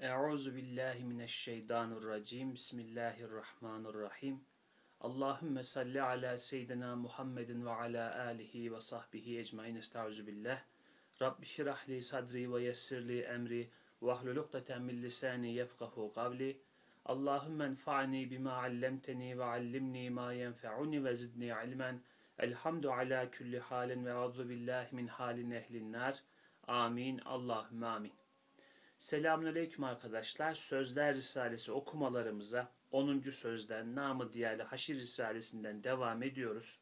Euzu billahi mineşşeytanirracim. Bismillahirrahmanirrahim. Allahümme salli ala seyyidina Muhammedin ve ala alihi ve sahbihi ecmaîn. Estaizu billah. Rabbi şirah li sadri ve yessir li emri ve ahlul ukdeten min lisani yefkahu kavli. Allahümme enfa'ni bima allemteni ve allimni ma yenfe'uni ve zidni ilmen. Elhamdu ala kulli halin ve auzu billahi min halin ehlin nar. Amin. Allahümme amin. Selamünaleyküm arkadaşlar. Sözler Risalesi okumalarımıza 10. sözden namı diğerli Haşir Risalesinden devam ediyoruz.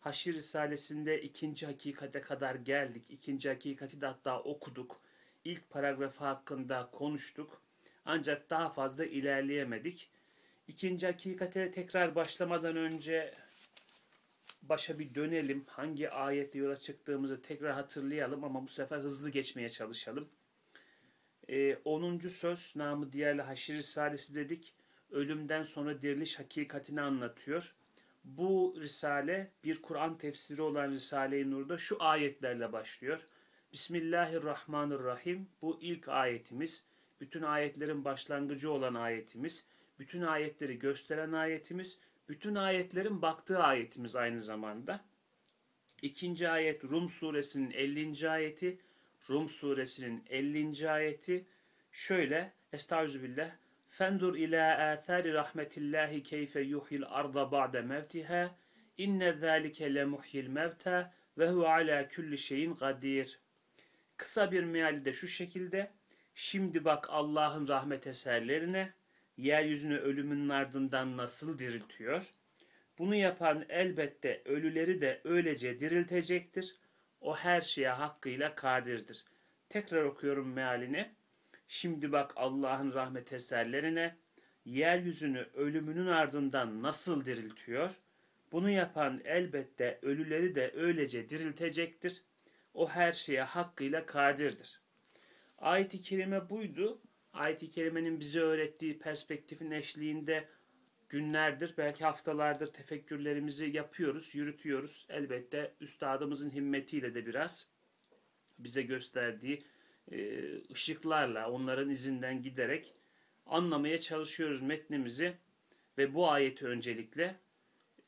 Haşir Risalesi'nde ikinci hakikate kadar geldik. İkinci hakikati de hatta okuduk. İlk paragrafı hakkında konuştuk. Ancak daha fazla ilerleyemedik. İkinci hakikate tekrar başlamadan önce başa bir dönelim. Hangi ayette yola çıktığımızı tekrar hatırlayalım ama bu sefer hızlı geçmeye çalışalım. Ee, 10. söz namı diğerli Haşir Risalesi dedik. Ölümden sonra diriliş hakikatini anlatıyor. Bu risale bir Kur'an tefsiri olan Risale-i Nur'da şu ayetlerle başlıyor. Bismillahirrahmanirrahim. Bu ilk ayetimiz. Bütün ayetlerin başlangıcı olan ayetimiz. Bütün ayetleri gösteren ayetimiz. Bütün ayetlerin baktığı ayetimiz aynı zamanda. İkinci ayet Rum suresinin 50. ayeti. Rum suresinin 50. ayeti şöyle Estağfirullah Fendur ila athari rahmetillahi keyfe yuhyil arda ba'de mevtiha inne zâlike le muhyil mevta ve hu ala kulli şeyin kadir. Kısa bir meali de şu şekilde Şimdi bak Allah'ın rahmet eserlerine yeryüzünü ölümün ardından nasıl diriltiyor. Bunu yapan elbette ölüleri de öylece diriltecektir. O her şeye hakkıyla kadirdir. Tekrar okuyorum mealini. Şimdi bak Allah'ın rahmet eserlerine, yeryüzünü ölümünün ardından nasıl diriltiyor? Bunu yapan elbette ölüleri de öylece diriltecektir. O her şeye hakkıyla kadirdir. Ayet-i kerime buydu. Ayet-i kerimenin bize öğrettiği perspektifin eşliğinde günlerdir, belki haftalardır tefekkürlerimizi yapıyoruz, yürütüyoruz. Elbette üstadımızın himmetiyle de biraz bize gösterdiği e, ışıklarla, onların izinden giderek anlamaya çalışıyoruz metnimizi ve bu ayeti öncelikle.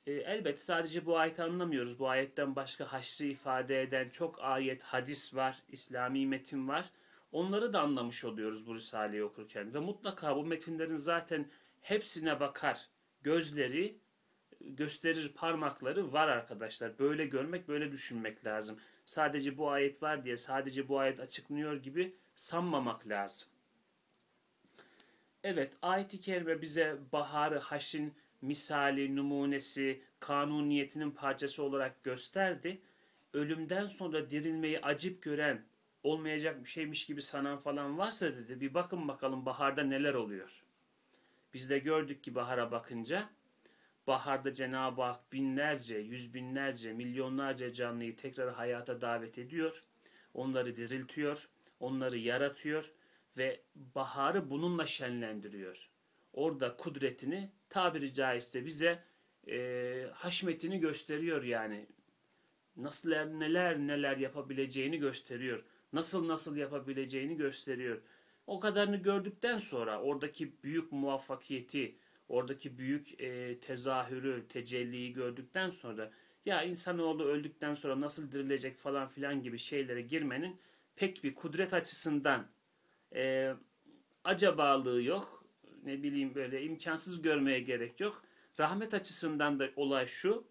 E, elbette sadece bu ayeti anlamıyoruz. Bu ayetten başka haşrı ifade eden çok ayet, hadis var, İslami metin var. Onları da anlamış oluyoruz bu Risale'yi okurken. Ve mutlaka bu metinlerin zaten hepsine bakar. Gözleri gösterir parmakları var arkadaşlar. Böyle görmek, böyle düşünmek lazım. Sadece bu ayet var diye sadece bu ayet açıklıyor gibi sanmamak lazım. Evet, ayet-i kerime bize baharı, haşin misali, numunesi, kanuniyetinin parçası olarak gösterdi. Ölümden sonra dirilmeyi acip gören, olmayacak bir şeymiş gibi sanan falan varsa dedi bir bakın bakalım baharda neler oluyor. Biz de gördük ki bahara bakınca baharda Cenab-ı Hak binlerce, yüz binlerce, milyonlarca canlıyı tekrar hayata davet ediyor. Onları diriltiyor, onları yaratıyor ve baharı bununla şenlendiriyor. Orada kudretini tabiri caizse bize e, haşmetini gösteriyor yani. Nasıl neler neler yapabileceğini gösteriyor nasıl nasıl yapabileceğini gösteriyor. O kadarını gördükten sonra oradaki büyük muvaffakiyeti, oradaki büyük e, tezahürü, tecelliyi gördükten sonra ya insanoğlu öldükten sonra nasıl dirilecek falan filan gibi şeylere girmenin pek bir kudret açısından e, acabalığı yok. Ne bileyim böyle imkansız görmeye gerek yok. Rahmet açısından da olay şu.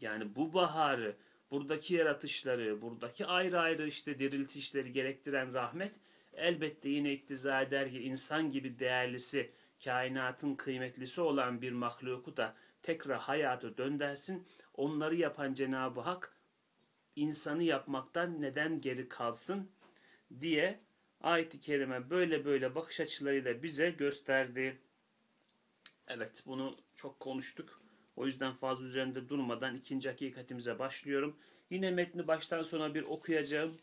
Yani bu baharı buradaki yaratışları, buradaki ayrı ayrı işte diriltişleri gerektiren rahmet elbette yine iktiza eder ki insan gibi değerlisi, kainatın kıymetlisi olan bir mahluku da tekrar hayatı döndersin. Onları yapan Cenab-ı Hak insanı yapmaktan neden geri kalsın diye ayet-i kerime böyle böyle bakış açılarıyla bize gösterdi. Evet bunu çok konuştuk. O yüzden fazla üzerinde durmadan ikinci hakikatimize başlıyorum. Yine metni baştan sona bir okuyacağım.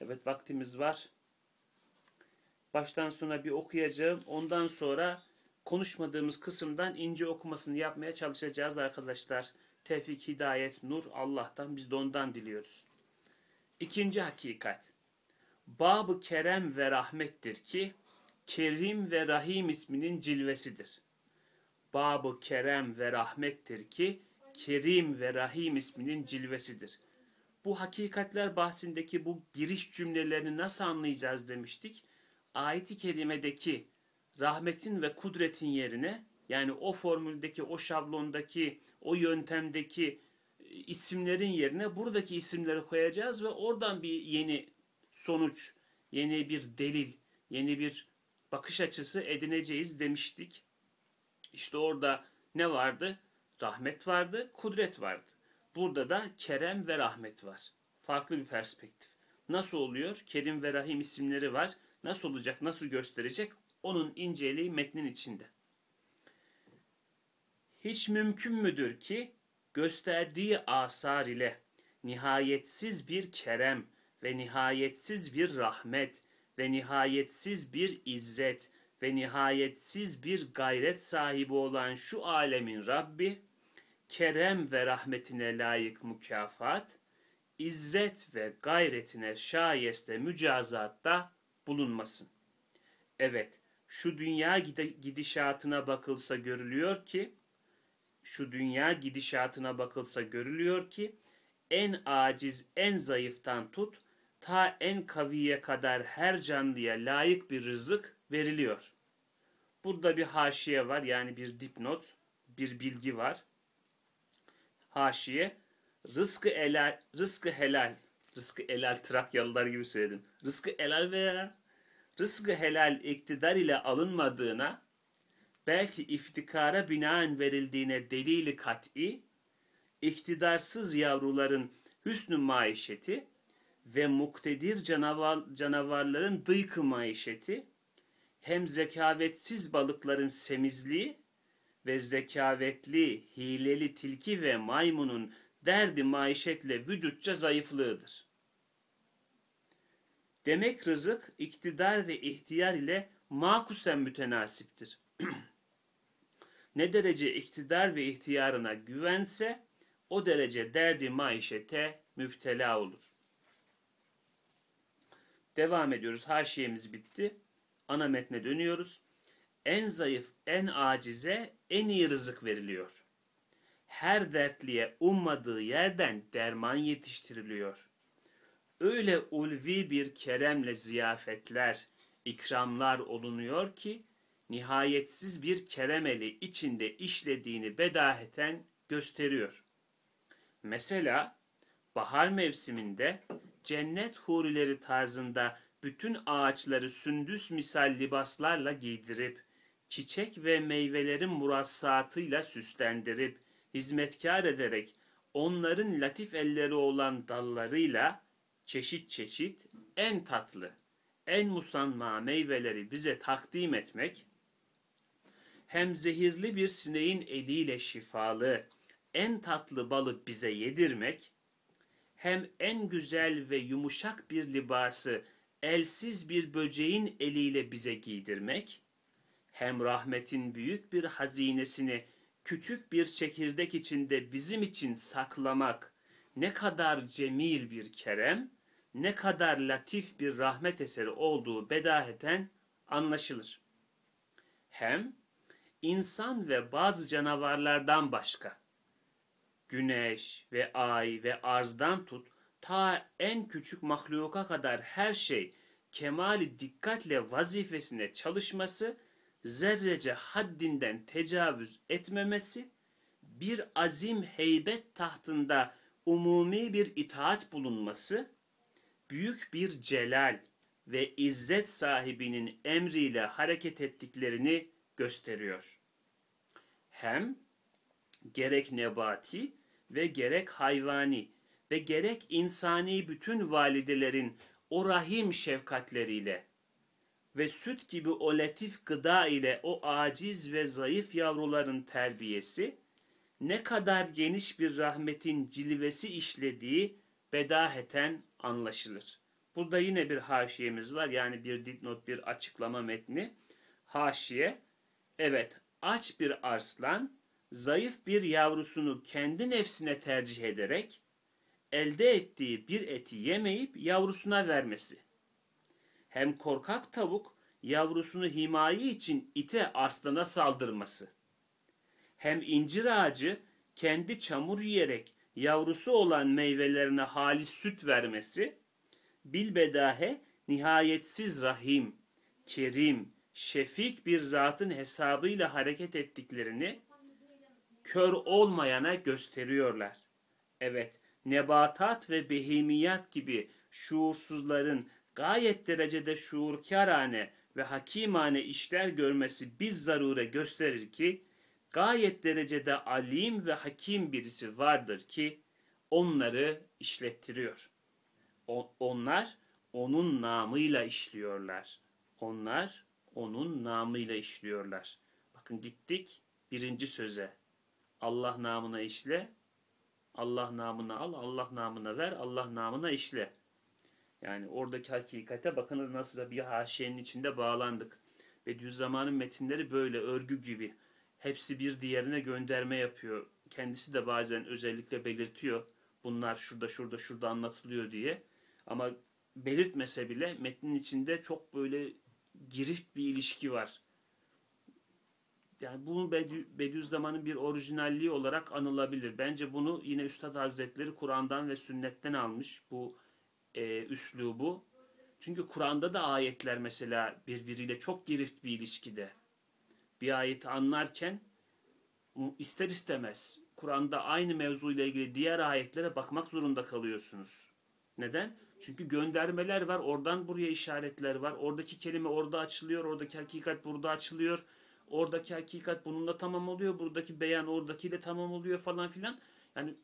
Evet vaktimiz var. Baştan sona bir okuyacağım. Ondan sonra konuşmadığımız kısımdan ince okumasını yapmaya çalışacağız arkadaşlar. Tevfik, hidayet, nur Allah'tan biz de ondan diliyoruz. İkinci hakikat. Babı kerem ve rahmettir ki Kerim ve Rahim isminin cilvesidir. Babı Kerem ve Rahmettir ki Kerim ve Rahim isminin cilvesidir. Bu hakikatler bahsindeki bu giriş cümlelerini nasıl anlayacağız demiştik. Ayet-i kerimedeki rahmetin ve kudretin yerine yani o formüldeki, o şablondaki, o yöntemdeki e, isimlerin yerine buradaki isimleri koyacağız ve oradan bir yeni sonuç, yeni bir delil, yeni bir bakış açısı edineceğiz demiştik. İşte orada ne vardı? Rahmet vardı, kudret vardı. Burada da Kerem ve Rahmet var. Farklı bir perspektif. Nasıl oluyor? Kerim ve Rahim isimleri var. Nasıl olacak, nasıl gösterecek? Onun inceliği metnin içinde. Hiç mümkün müdür ki gösterdiği asar ile nihayetsiz bir kerem ve nihayetsiz bir rahmet ve nihayetsiz bir izzet ve nihayetsiz bir gayret sahibi olan şu alemin Rabbi, kerem ve rahmetine layık mükafat, izzet ve gayretine şayeste mücazatta bulunmasın. Evet, şu dünya gidişatına bakılsa görülüyor ki, şu dünya gidişatına bakılsa görülüyor ki, en aciz, en zayıftan tut, ta en kaviye kadar her canlıya layık bir rızık veriliyor. Burada bir haşiye var yani bir dipnot, bir bilgi var. Haşiye, rızkı helal, rızkı helal, rızkı helal Trakyalılar gibi söyledim. Rızkı helal veya rızkı helal iktidar ile alınmadığına, belki iftikara binaen verildiğine delili kat'i, iktidarsız yavruların hüsnü maişeti ve muktedir canavar, canavarların dıykı maişeti, hem zekavetsiz balıkların semizliği ve zekavetli, hileli tilki ve maymunun derdi maişetle vücutça zayıflığıdır. Demek rızık iktidar ve ihtiyar ile makusen mütenasiptir. ne derece iktidar ve ihtiyarına güvense o derece derdi maişete müptela olur. Devam ediyoruz. Haşiyemiz bitti ana metne dönüyoruz. En zayıf, en acize en iyi rızık veriliyor. Her dertliye ummadığı yerden derman yetiştiriliyor. Öyle ulvi bir keremle ziyafetler, ikramlar olunuyor ki, nihayetsiz bir keremeli içinde işlediğini bedaheten gösteriyor. Mesela bahar mevsiminde cennet hurileri tarzında bütün ağaçları sündüs misal libaslarla giydirip, çiçek ve meyvelerin murassatıyla süslendirip, hizmetkar ederek, onların latif elleri olan dallarıyla çeşit çeşit en tatlı, en musanma meyveleri bize takdim etmek, hem zehirli bir sineğin eliyle şifalı, en tatlı balı bize yedirmek, hem en güzel ve yumuşak bir libası elsiz bir böceğin eliyle bize giydirmek, hem rahmetin büyük bir hazinesini küçük bir çekirdek içinde bizim için saklamak ne kadar cemil bir kerem, ne kadar latif bir rahmet eseri olduğu bedaheten anlaşılır. Hem insan ve bazı canavarlardan başka, güneş ve ay ve arzdan tut, ta en küçük mahluka kadar her şey kemali dikkatle vazifesine çalışması, zerrece haddinden tecavüz etmemesi, bir azim heybet tahtında umumi bir itaat bulunması, büyük bir celal ve izzet sahibinin emriyle hareket ettiklerini gösteriyor. Hem gerek nebati ve gerek hayvani ve gerek insani bütün validelerin o rahim şefkatleriyle ve süt gibi o latif gıda ile o aciz ve zayıf yavruların terbiyesi ne kadar geniş bir rahmetin cilvesi işlediği bedaheten anlaşılır. Burada yine bir haşiyemiz var. Yani bir dipnot, bir açıklama metni. Haşiye, evet aç bir arslan, zayıf bir yavrusunu kendi nefsine tercih ederek, elde ettiği bir eti yemeyip yavrusuna vermesi. Hem korkak tavuk yavrusunu himaye için ite aslana saldırması. Hem incir ağacı kendi çamur yiyerek yavrusu olan meyvelerine halis süt vermesi, bilbedahe nihayetsiz rahim, kerim, şefik bir zatın hesabıyla hareket ettiklerini kör olmayana gösteriyorlar. Evet, nebatat ve behimiyat gibi şuursuzların gayet derecede şuurkarane ve hakimane işler görmesi biz zarure gösterir ki gayet derecede alim ve hakim birisi vardır ki onları işlettiriyor. O, onlar onun namıyla işliyorlar. Onlar onun namıyla işliyorlar. Bakın gittik birinci söze. Allah namına işle, Allah namına al, Allah namına ver, Allah namına işle. Yani oradaki hakikate bakınız nasıl bir haşiyenin içinde bağlandık. Bediüzzaman'ın metinleri böyle örgü gibi. Hepsi bir diğerine gönderme yapıyor. Kendisi de bazen özellikle belirtiyor. Bunlar şurada şurada şurada anlatılıyor diye. Ama belirtmese bile metnin içinde çok böyle girift bir ilişki var. Yani bunu Bediüzzaman'ın bir orijinalliği olarak anılabilir. Bence bunu yine Üstad Hazretleri Kur'an'dan ve sünnetten almış bu e, üslubu. Çünkü Kur'an'da da ayetler mesela birbiriyle çok girift bir ilişkide. Bir ayeti anlarken ister istemez Kur'an'da aynı mevzuyla ilgili diğer ayetlere bakmak zorunda kalıyorsunuz. Neden? Çünkü göndermeler var, oradan buraya işaretler var. Oradaki kelime orada açılıyor, oradaki hakikat burada açılıyor. Oradaki hakikat bununla tamam oluyor, buradaki beyan oradakiyle tamam oluyor falan filan. Yani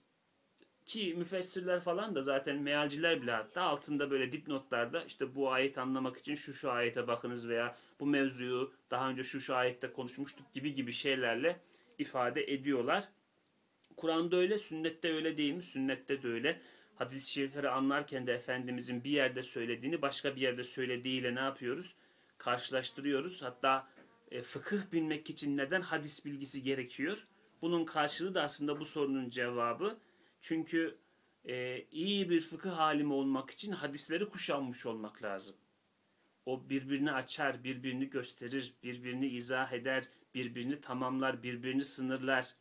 ki müfessirler falan da zaten mealciler bile hatta altında böyle dipnotlarda işte bu ayet anlamak için şu şu ayete bakınız veya bu mevzuyu daha önce şu şu ayette konuşmuştuk gibi gibi şeylerle ifade ediyorlar. Kur'an'da öyle, sünnette öyle değil mi? Sünnette de öyle. Hadis-i şerifleri anlarken de Efendimizin bir yerde söylediğini başka bir yerde söylediğiyle ne yapıyoruz? Karşılaştırıyoruz. Hatta e, fıkıh bilmek için neden hadis bilgisi gerekiyor? Bunun karşılığı da aslında bu sorunun cevabı. Çünkü e, iyi bir fıkıh halimi olmak için hadisleri kuşanmış olmak lazım. O birbirini açar, birbirini gösterir, birbirini izah eder, birbirini tamamlar, birbirini sınırlar,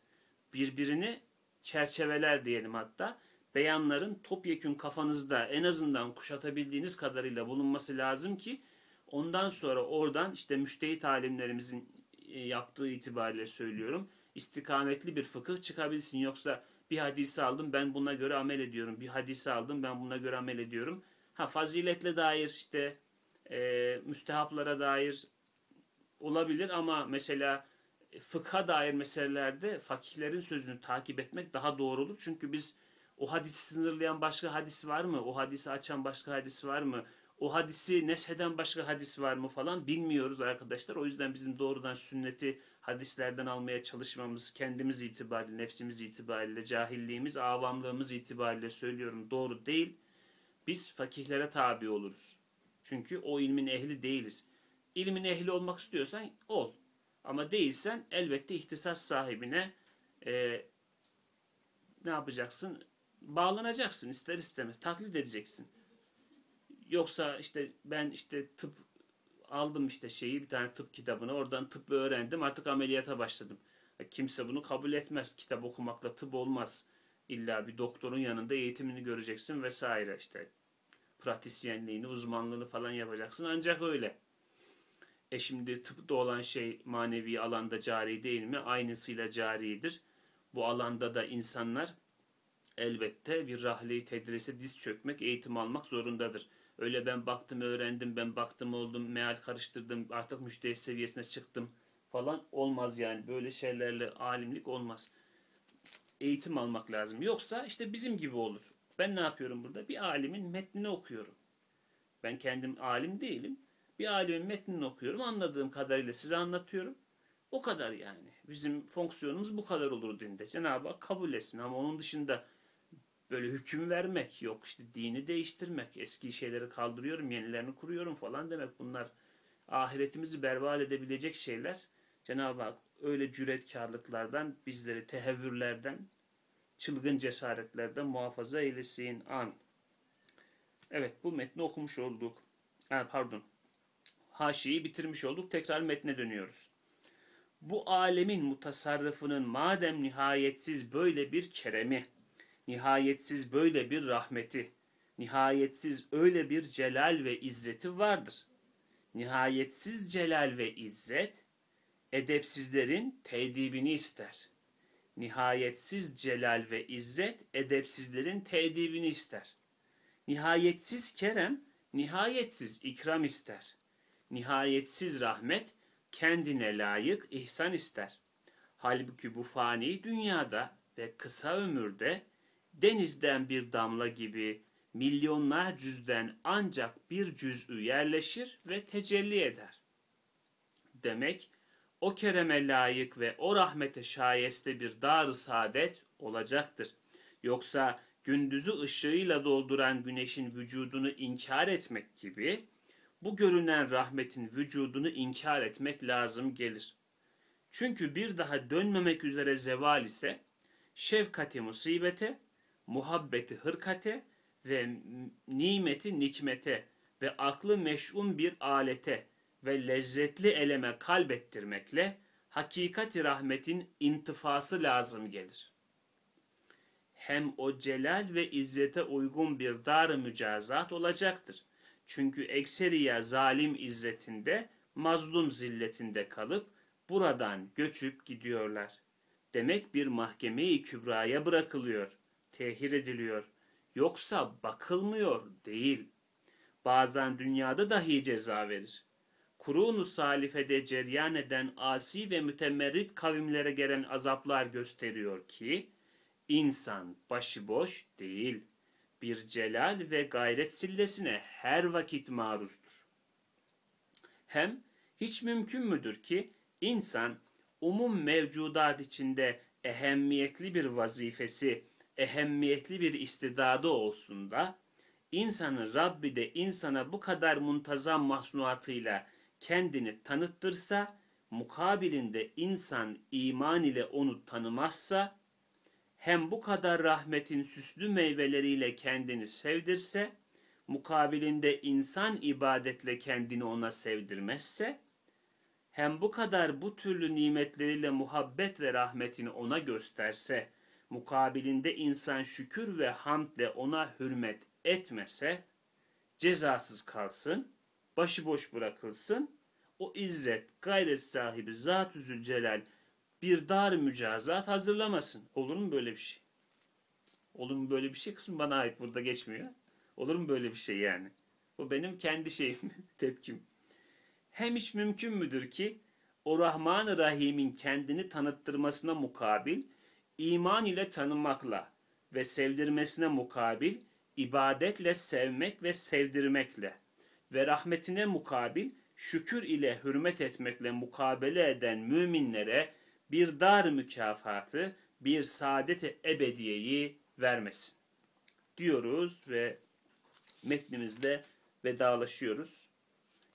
birbirini çerçeveler diyelim hatta. Beyanların topyekün kafanızda en azından kuşatabildiğiniz kadarıyla bulunması lazım ki ondan sonra oradan işte müştehit alimlerimizin e, yaptığı itibariyle söylüyorum istikametli bir fıkıh çıkabilsin. Yoksa bir hadisi aldım ben buna göre amel ediyorum. Bir hadisi aldım ben buna göre amel ediyorum. Ha faziletle dair işte e, müstehaplara dair olabilir ama mesela fıkha dair meselelerde fakihlerin sözünü takip etmek daha doğru olur. Çünkü biz o hadisi sınırlayan başka hadis var mı? O hadisi açan başka hadis var mı? O hadisi nesheden başka hadis var mı falan bilmiyoruz arkadaşlar. O yüzden bizim doğrudan sünneti hadislerden almaya çalışmamız kendimiz itibariyle, nefsimiz itibariyle, cahilliğimiz, avamlığımız itibariyle söylüyorum doğru değil. Biz fakihlere tabi oluruz. Çünkü o ilmin ehli değiliz. İlmin ehli olmak istiyorsan ol. Ama değilsen elbette ihtisas sahibine e, ne yapacaksın? Bağlanacaksın ister istemez. Taklit edeceksin. Yoksa işte ben işte tıp aldım işte şeyi bir tane tıp kitabını oradan tıp öğrendim artık ameliyata başladım. Kimse bunu kabul etmez. Kitap okumakla tıp olmaz. İlla bir doktorun yanında eğitimini göreceksin vesaire işte. Pratisyenliğini, uzmanlığını falan yapacaksın ancak öyle. E şimdi tıpta olan şey manevi alanda cari değil mi? Aynısıyla caridir. Bu alanda da insanlar elbette bir rahli tedrise diz çökmek, eğitim almak zorundadır. Öyle ben baktım öğrendim, ben baktım oldum, meal karıştırdım, artık müşteri seviyesine çıktım falan olmaz yani. Böyle şeylerle alimlik olmaz. Eğitim almak lazım. Yoksa işte bizim gibi olur. Ben ne yapıyorum burada? Bir alimin metnini okuyorum. Ben kendim alim değilim. Bir alimin metnini okuyorum. Anladığım kadarıyla size anlatıyorum. O kadar yani. Bizim fonksiyonumuz bu kadar olur dinde. Cenab-ı Hak kabul etsin ama onun dışında böyle hüküm vermek yok işte dini değiştirmek eski şeyleri kaldırıyorum yenilerini kuruyorum falan demek bunlar ahiretimizi berbat edebilecek şeyler Cenab-ı Hak öyle cüretkarlıklardan bizleri tehevvürlerden çılgın cesaretlerden muhafaza eylesin. Amin. Evet bu metni okumuş olduk. Ha, pardon. haşiyi bitirmiş olduk. Tekrar metne dönüyoruz. Bu alemin mutasarrıfının madem nihayetsiz böyle bir keremi, nihayetsiz böyle bir rahmeti, nihayetsiz öyle bir celal ve izzeti vardır. Nihayetsiz celal ve izzet, edepsizlerin tedibini ister. Nihayetsiz celal ve izzet, edepsizlerin tedibini ister. Nihayetsiz kerem, nihayetsiz ikram ister. Nihayetsiz rahmet, kendine layık ihsan ister. Halbuki bu fani dünyada ve kısa ömürde denizden bir damla gibi milyonlar cüzden ancak bir cüz'ü yerleşir ve tecelli eder. Demek o kereme layık ve o rahmete şayeste bir dar saadet olacaktır. Yoksa gündüzü ışığıyla dolduran güneşin vücudunu inkar etmek gibi bu görünen rahmetin vücudunu inkar etmek lazım gelir. Çünkü bir daha dönmemek üzere zeval ise şefkati musibete, muhabbeti hırkate ve nimeti nikmete ve aklı meş'um bir alete ve lezzetli eleme kalbettirmekle hakikati rahmetin intifası lazım gelir. Hem o celal ve izzete uygun bir dar mücazat olacaktır. Çünkü ekseriye zalim izzetinde, mazlum zilletinde kalıp buradan göçüp gidiyorlar. Demek bir mahkemeyi kübraya bırakılıyor, tehir ediliyor. Yoksa bakılmıyor değil. Bazen dünyada dahi ceza verir. Kurunu salifede ceryan eden asi ve mütemerrit kavimlere gelen azaplar gösteriyor ki, insan başıboş değil bir celal ve gayret sillesine her vakit maruzdur. Hem hiç mümkün müdür ki insan umum mevcudat içinde ehemmiyetli bir vazifesi, ehemmiyetli bir istidadı olsun da insanın Rabbi de insana bu kadar muntazam masnuatıyla kendini tanıttırsa, mukabilinde insan iman ile onu tanımazsa, hem bu kadar rahmetin süslü meyveleriyle kendini sevdirse, mukabilinde insan ibadetle kendini ona sevdirmezse, hem bu kadar bu türlü nimetleriyle muhabbet ve rahmetini ona gösterse, mukabilinde insan şükür ve hamdle ona hürmet etmese, cezasız kalsın, başıboş bırakılsın, o izzet, gayret sahibi Zat-ı bir dar mücazat hazırlamasın. Olur mu böyle bir şey? Olur mu böyle bir şey kısmı bana ait burada geçmiyor. Olur mu böyle bir şey yani? Bu benim kendi şeyim, tepkim. Hem hiç mümkün müdür ki o Rahman-ı Rahim'in kendini tanıttırmasına mukabil, iman ile tanımakla ve sevdirmesine mukabil, ibadetle sevmek ve sevdirmekle ve rahmetine mukabil, şükür ile hürmet etmekle mukabele eden müminlere bir dar mükafatı, bir saadet ebediyeyi vermesin. Diyoruz ve metnimizle vedalaşıyoruz.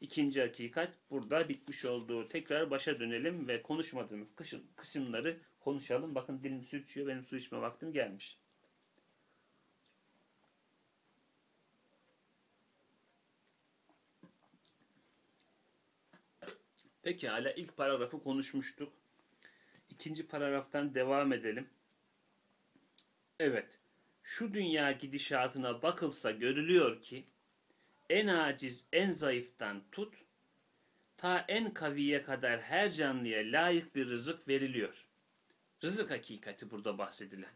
İkinci hakikat burada bitmiş olduğu. Tekrar başa dönelim ve konuşmadığımız kısımları konuşalım. Bakın dilim sürçüyor. Benim su içme vaktim gelmiş. Peki hala ilk paragrafı konuşmuştuk. İkinci paragraftan devam edelim. Evet, şu dünya gidişatına bakılsa görülüyor ki en aciz, en zayıftan tut, ta en kaviye kadar her canlıya layık bir rızık veriliyor. Rızık hakikati burada bahsedilen.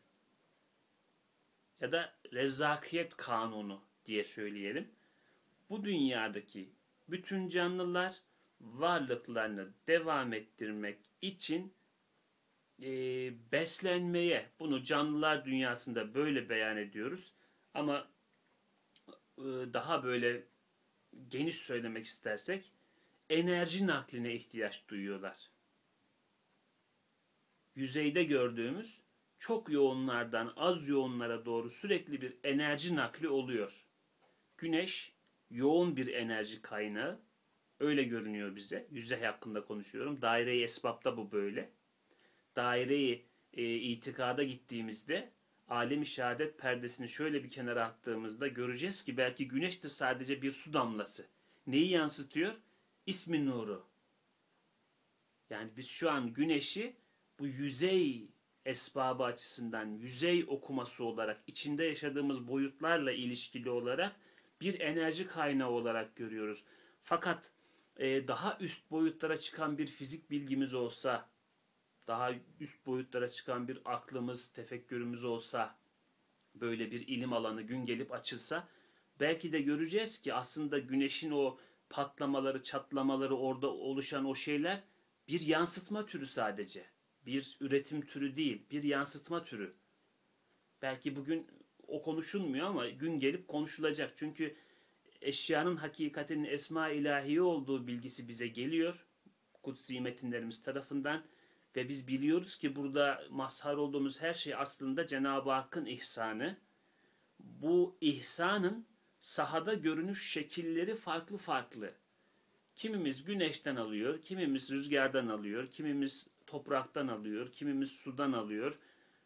Ya da rezzakiyet kanunu diye söyleyelim. Bu dünyadaki bütün canlılar varlıklarını devam ettirmek için e, beslenmeye, bunu canlılar dünyasında böyle beyan ediyoruz. Ama e, daha böyle geniş söylemek istersek enerji nakline ihtiyaç duyuyorlar. Yüzeyde gördüğümüz çok yoğunlardan az yoğunlara doğru sürekli bir enerji nakli oluyor. Güneş yoğun bir enerji kaynağı. Öyle görünüyor bize. Yüzey hakkında konuşuyorum. Daire-i esbapta bu böyle daire-i e, itikada gittiğimizde alemi şehadet perdesini şöyle bir kenara attığımızda göreceğiz ki belki güneş de sadece bir su damlası. Neyi yansıtıyor? ismi nuru. Yani biz şu an güneşi bu yüzey esbabı açısından, yüzey okuması olarak, içinde yaşadığımız boyutlarla ilişkili olarak bir enerji kaynağı olarak görüyoruz. Fakat e, daha üst boyutlara çıkan bir fizik bilgimiz olsa, daha üst boyutlara çıkan bir aklımız, tefekkürümüz olsa, böyle bir ilim alanı gün gelip açılsa, belki de göreceğiz ki aslında güneşin o patlamaları, çatlamaları, orada oluşan o şeyler bir yansıtma türü sadece. Bir üretim türü değil, bir yansıtma türü. Belki bugün o konuşulmuyor ama gün gelip konuşulacak. Çünkü eşyanın hakikatinin esma ilahi olduğu bilgisi bize geliyor. Kutsi metinlerimiz tarafından ve biz biliyoruz ki burada mazhar olduğumuz her şey aslında Cenab-ı Hakk'ın ihsanı. Bu ihsanın sahada görünüş şekilleri farklı farklı. Kimimiz güneşten alıyor, kimimiz rüzgardan alıyor, kimimiz topraktan alıyor, kimimiz sudan alıyor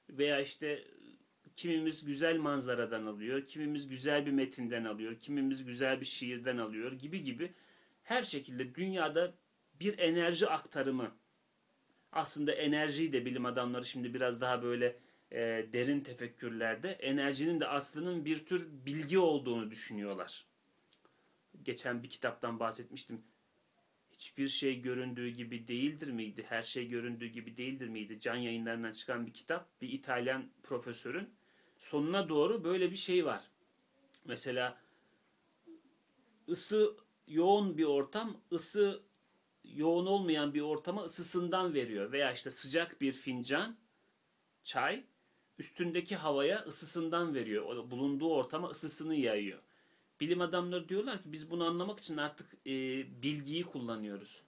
veya işte kimimiz güzel manzaradan alıyor, kimimiz güzel bir metinden alıyor, kimimiz güzel bir şiirden alıyor gibi gibi her şekilde dünyada bir enerji aktarımı aslında enerjiyi de bilim adamları şimdi biraz daha böyle e, derin tefekkürlerde enerjinin de aslının bir tür bilgi olduğunu düşünüyorlar. Geçen bir kitaptan bahsetmiştim. Hiçbir şey göründüğü gibi değildir miydi? Her şey göründüğü gibi değildir miydi? Can yayınlarından çıkan bir kitap. Bir İtalyan profesörün sonuna doğru böyle bir şey var. Mesela ısı yoğun bir ortam, ısı yoğun olmayan bir ortama ısısından veriyor. Veya işte sıcak bir fincan çay üstündeki havaya ısısından veriyor. Bulunduğu ortama ısısını yayıyor. Bilim adamları diyorlar ki biz bunu anlamak için artık e, bilgiyi kullanıyoruz.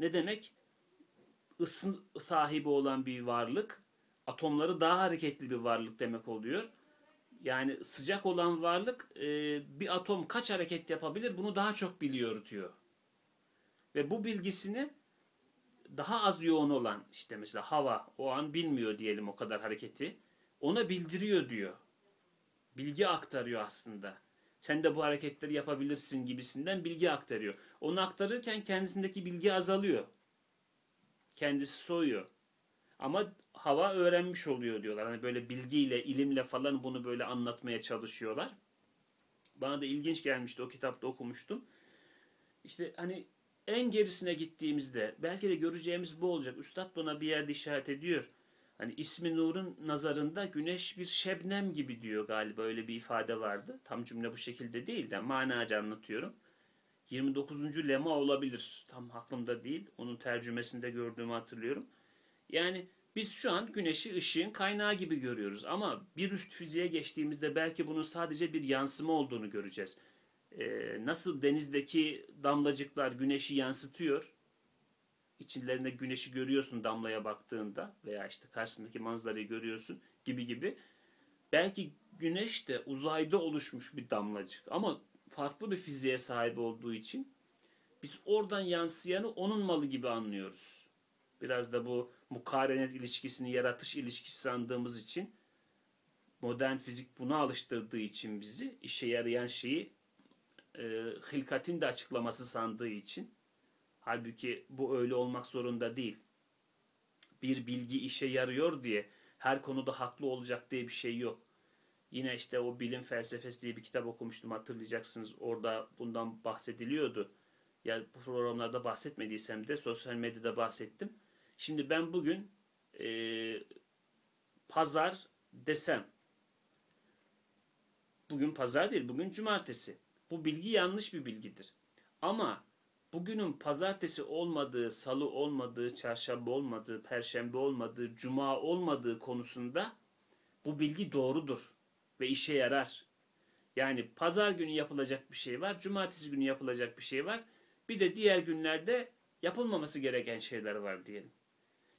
Ne demek? Isı sahibi olan bir varlık atomları daha hareketli bir varlık demek oluyor. Yani sıcak olan varlık e, bir atom kaç hareket yapabilir bunu daha çok biliyor diyor. Ve bu bilgisini daha az yoğun olan işte mesela hava o an bilmiyor diyelim o kadar hareketi. Ona bildiriyor diyor. Bilgi aktarıyor aslında. Sen de bu hareketleri yapabilirsin gibisinden bilgi aktarıyor. Onu aktarırken kendisindeki bilgi azalıyor. Kendisi soğuyor. Ama hava öğrenmiş oluyor diyorlar. Hani böyle bilgiyle, ilimle falan bunu böyle anlatmaya çalışıyorlar. Bana da ilginç gelmişti. O kitapta okumuştum. İşte hani en gerisine gittiğimizde belki de göreceğimiz bu olacak. Üstad buna bir yerde işaret ediyor. Hani ismi Nur'un nazarında güneş bir şebnem gibi diyor galiba öyle bir ifade vardı. Tam cümle bu şekilde değil de manaca anlatıyorum. 29. lema olabilir. Tam aklımda değil. Onun tercümesinde gördüğümü hatırlıyorum. Yani biz şu an güneşi ışığın kaynağı gibi görüyoruz ama bir üst fiziğe geçtiğimizde belki bunun sadece bir yansıma olduğunu göreceğiz. Ee, nasıl denizdeki damlacıklar güneşi yansıtıyor, içlerinde güneşi görüyorsun damlaya baktığında veya işte karşısındaki manzarayı görüyorsun gibi gibi. Belki güneş de uzayda oluşmuş bir damlacık ama farklı bir fiziğe sahip olduğu için biz oradan yansıyanı onun malı gibi anlıyoruz. Biraz da bu mukarenet ilişkisini yaratış ilişkisi sandığımız için modern fizik buna alıştırdığı için bizi işe yarayan şeyi e, hilkatin de açıklaması sandığı için halbuki bu öyle olmak zorunda değil. Bir bilgi işe yarıyor diye her konuda haklı olacak diye bir şey yok. Yine işte o bilim felsefesi diye bir kitap okumuştum hatırlayacaksınız. Orada bundan bahsediliyordu. Ya bu programlarda bahsetmediysem de sosyal medyada bahsettim. Şimdi ben bugün e, pazar desem bugün pazar değil bugün cumartesi. Bu bilgi yanlış bir bilgidir. Ama bugünün pazartesi olmadığı, salı olmadığı, çarşamba olmadığı, perşembe olmadığı, cuma olmadığı konusunda bu bilgi doğrudur ve işe yarar. Yani pazar günü yapılacak bir şey var, cumartesi günü yapılacak bir şey var. Bir de diğer günlerde yapılmaması gereken şeyler var diyelim.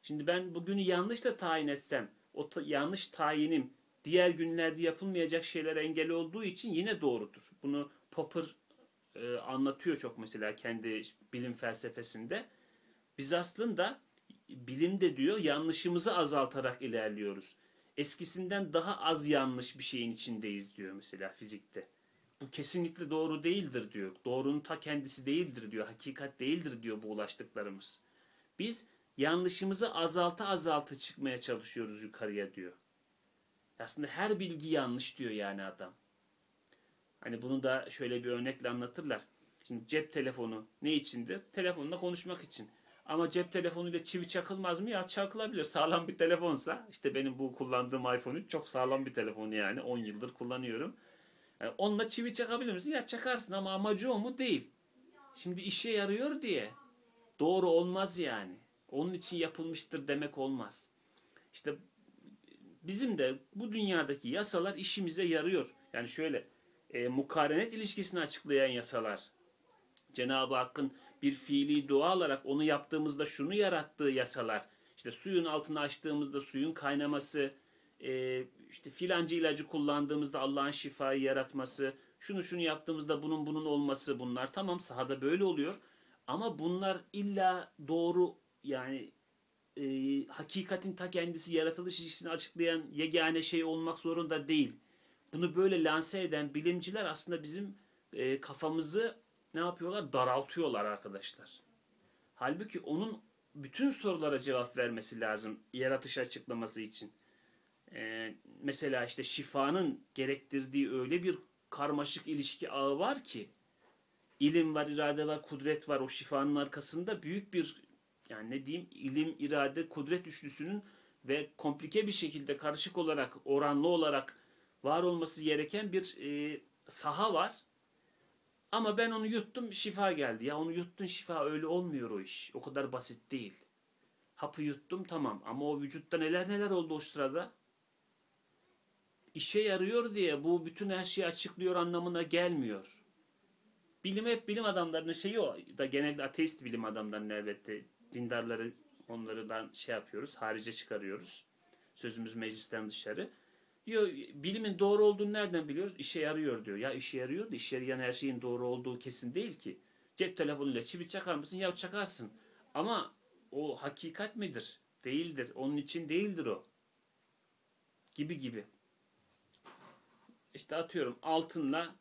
Şimdi ben bugünü yanlış da tayin etsem, o ta- yanlış tayinim diğer günlerde yapılmayacak şeylere engel olduğu için yine doğrudur. Bunu Popper e, anlatıyor çok mesela kendi bilim felsefesinde. Biz aslında bilimde diyor yanlışımızı azaltarak ilerliyoruz. Eskisinden daha az yanlış bir şeyin içindeyiz diyor mesela fizikte. Bu kesinlikle doğru değildir diyor. Doğrunun ta kendisi değildir diyor. Hakikat değildir diyor bu ulaştıklarımız. Biz yanlışımızı azalta azalta çıkmaya çalışıyoruz yukarıya diyor. Aslında her bilgi yanlış diyor yani adam. Hani bunu da şöyle bir örnekle anlatırlar. Şimdi cep telefonu ne içindir? Telefonla konuşmak için. Ama cep telefonuyla çivi çakılmaz mı? Ya çakılabilir. Sağlam bir telefonsa. işte benim bu kullandığım iPhone 3 çok sağlam bir telefon yani. 10 yıldır kullanıyorum. Yani onunla çivi çakabilir misin? Ya çakarsın ama amacı o mu? Değil. Şimdi işe yarıyor diye. Doğru olmaz yani. Onun için yapılmıştır demek olmaz. İşte bizim de bu dünyadaki yasalar işimize yarıyor. Yani şöyle e, mukarenet ilişkisini açıklayan yasalar. Cenab-ı Hakk'ın bir fiili dua olarak onu yaptığımızda şunu yarattığı yasalar. İşte suyun altını açtığımızda suyun kaynaması, e, işte filancı ilacı kullandığımızda Allah'ın şifayı yaratması, şunu şunu yaptığımızda bunun bunun olması bunlar tamam sahada böyle oluyor. Ama bunlar illa doğru yani e, hakikatin ta kendisi yaratılış ilişkisini açıklayan yegane şey olmak zorunda değil. Bunu böyle lanse eden bilimciler aslında bizim e, kafamızı ne yapıyorlar? Daraltıyorlar arkadaşlar. Halbuki onun bütün sorulara cevap vermesi lazım yaratış açıklaması için. Ee, mesela işte şifanın gerektirdiği öyle bir karmaşık ilişki ağı var ki ilim var, irade var, kudret var. O şifanın arkasında büyük bir yani ne diyeyim ilim, irade, kudret üçlüsünün ve komplike bir şekilde karışık olarak, oranlı olarak var olması gereken bir e, saha var. Ama ben onu yuttum şifa geldi. Ya onu yuttun şifa öyle olmuyor o iş. O kadar basit değil. Hapı yuttum tamam ama o vücutta neler neler oldu o sırada. İşe yarıyor diye bu bütün her şeyi açıklıyor anlamına gelmiyor. Bilim hep bilim adamlarının şeyi o. Da genelde ateist bilim adamlarının elbette dindarları onlardan şey yapıyoruz. Harice çıkarıyoruz. Sözümüz meclisten dışarı. Diyor bilimin doğru olduğunu nereden biliyoruz? İşe yarıyor diyor. Ya işe yarıyor da işe yarayan her şeyin doğru olduğu kesin değil ki. Cep telefonuyla çivi çakar mısın? Ya çakarsın. Ama o hakikat midir? Değildir. Onun için değildir o. Gibi gibi. İşte atıyorum altınla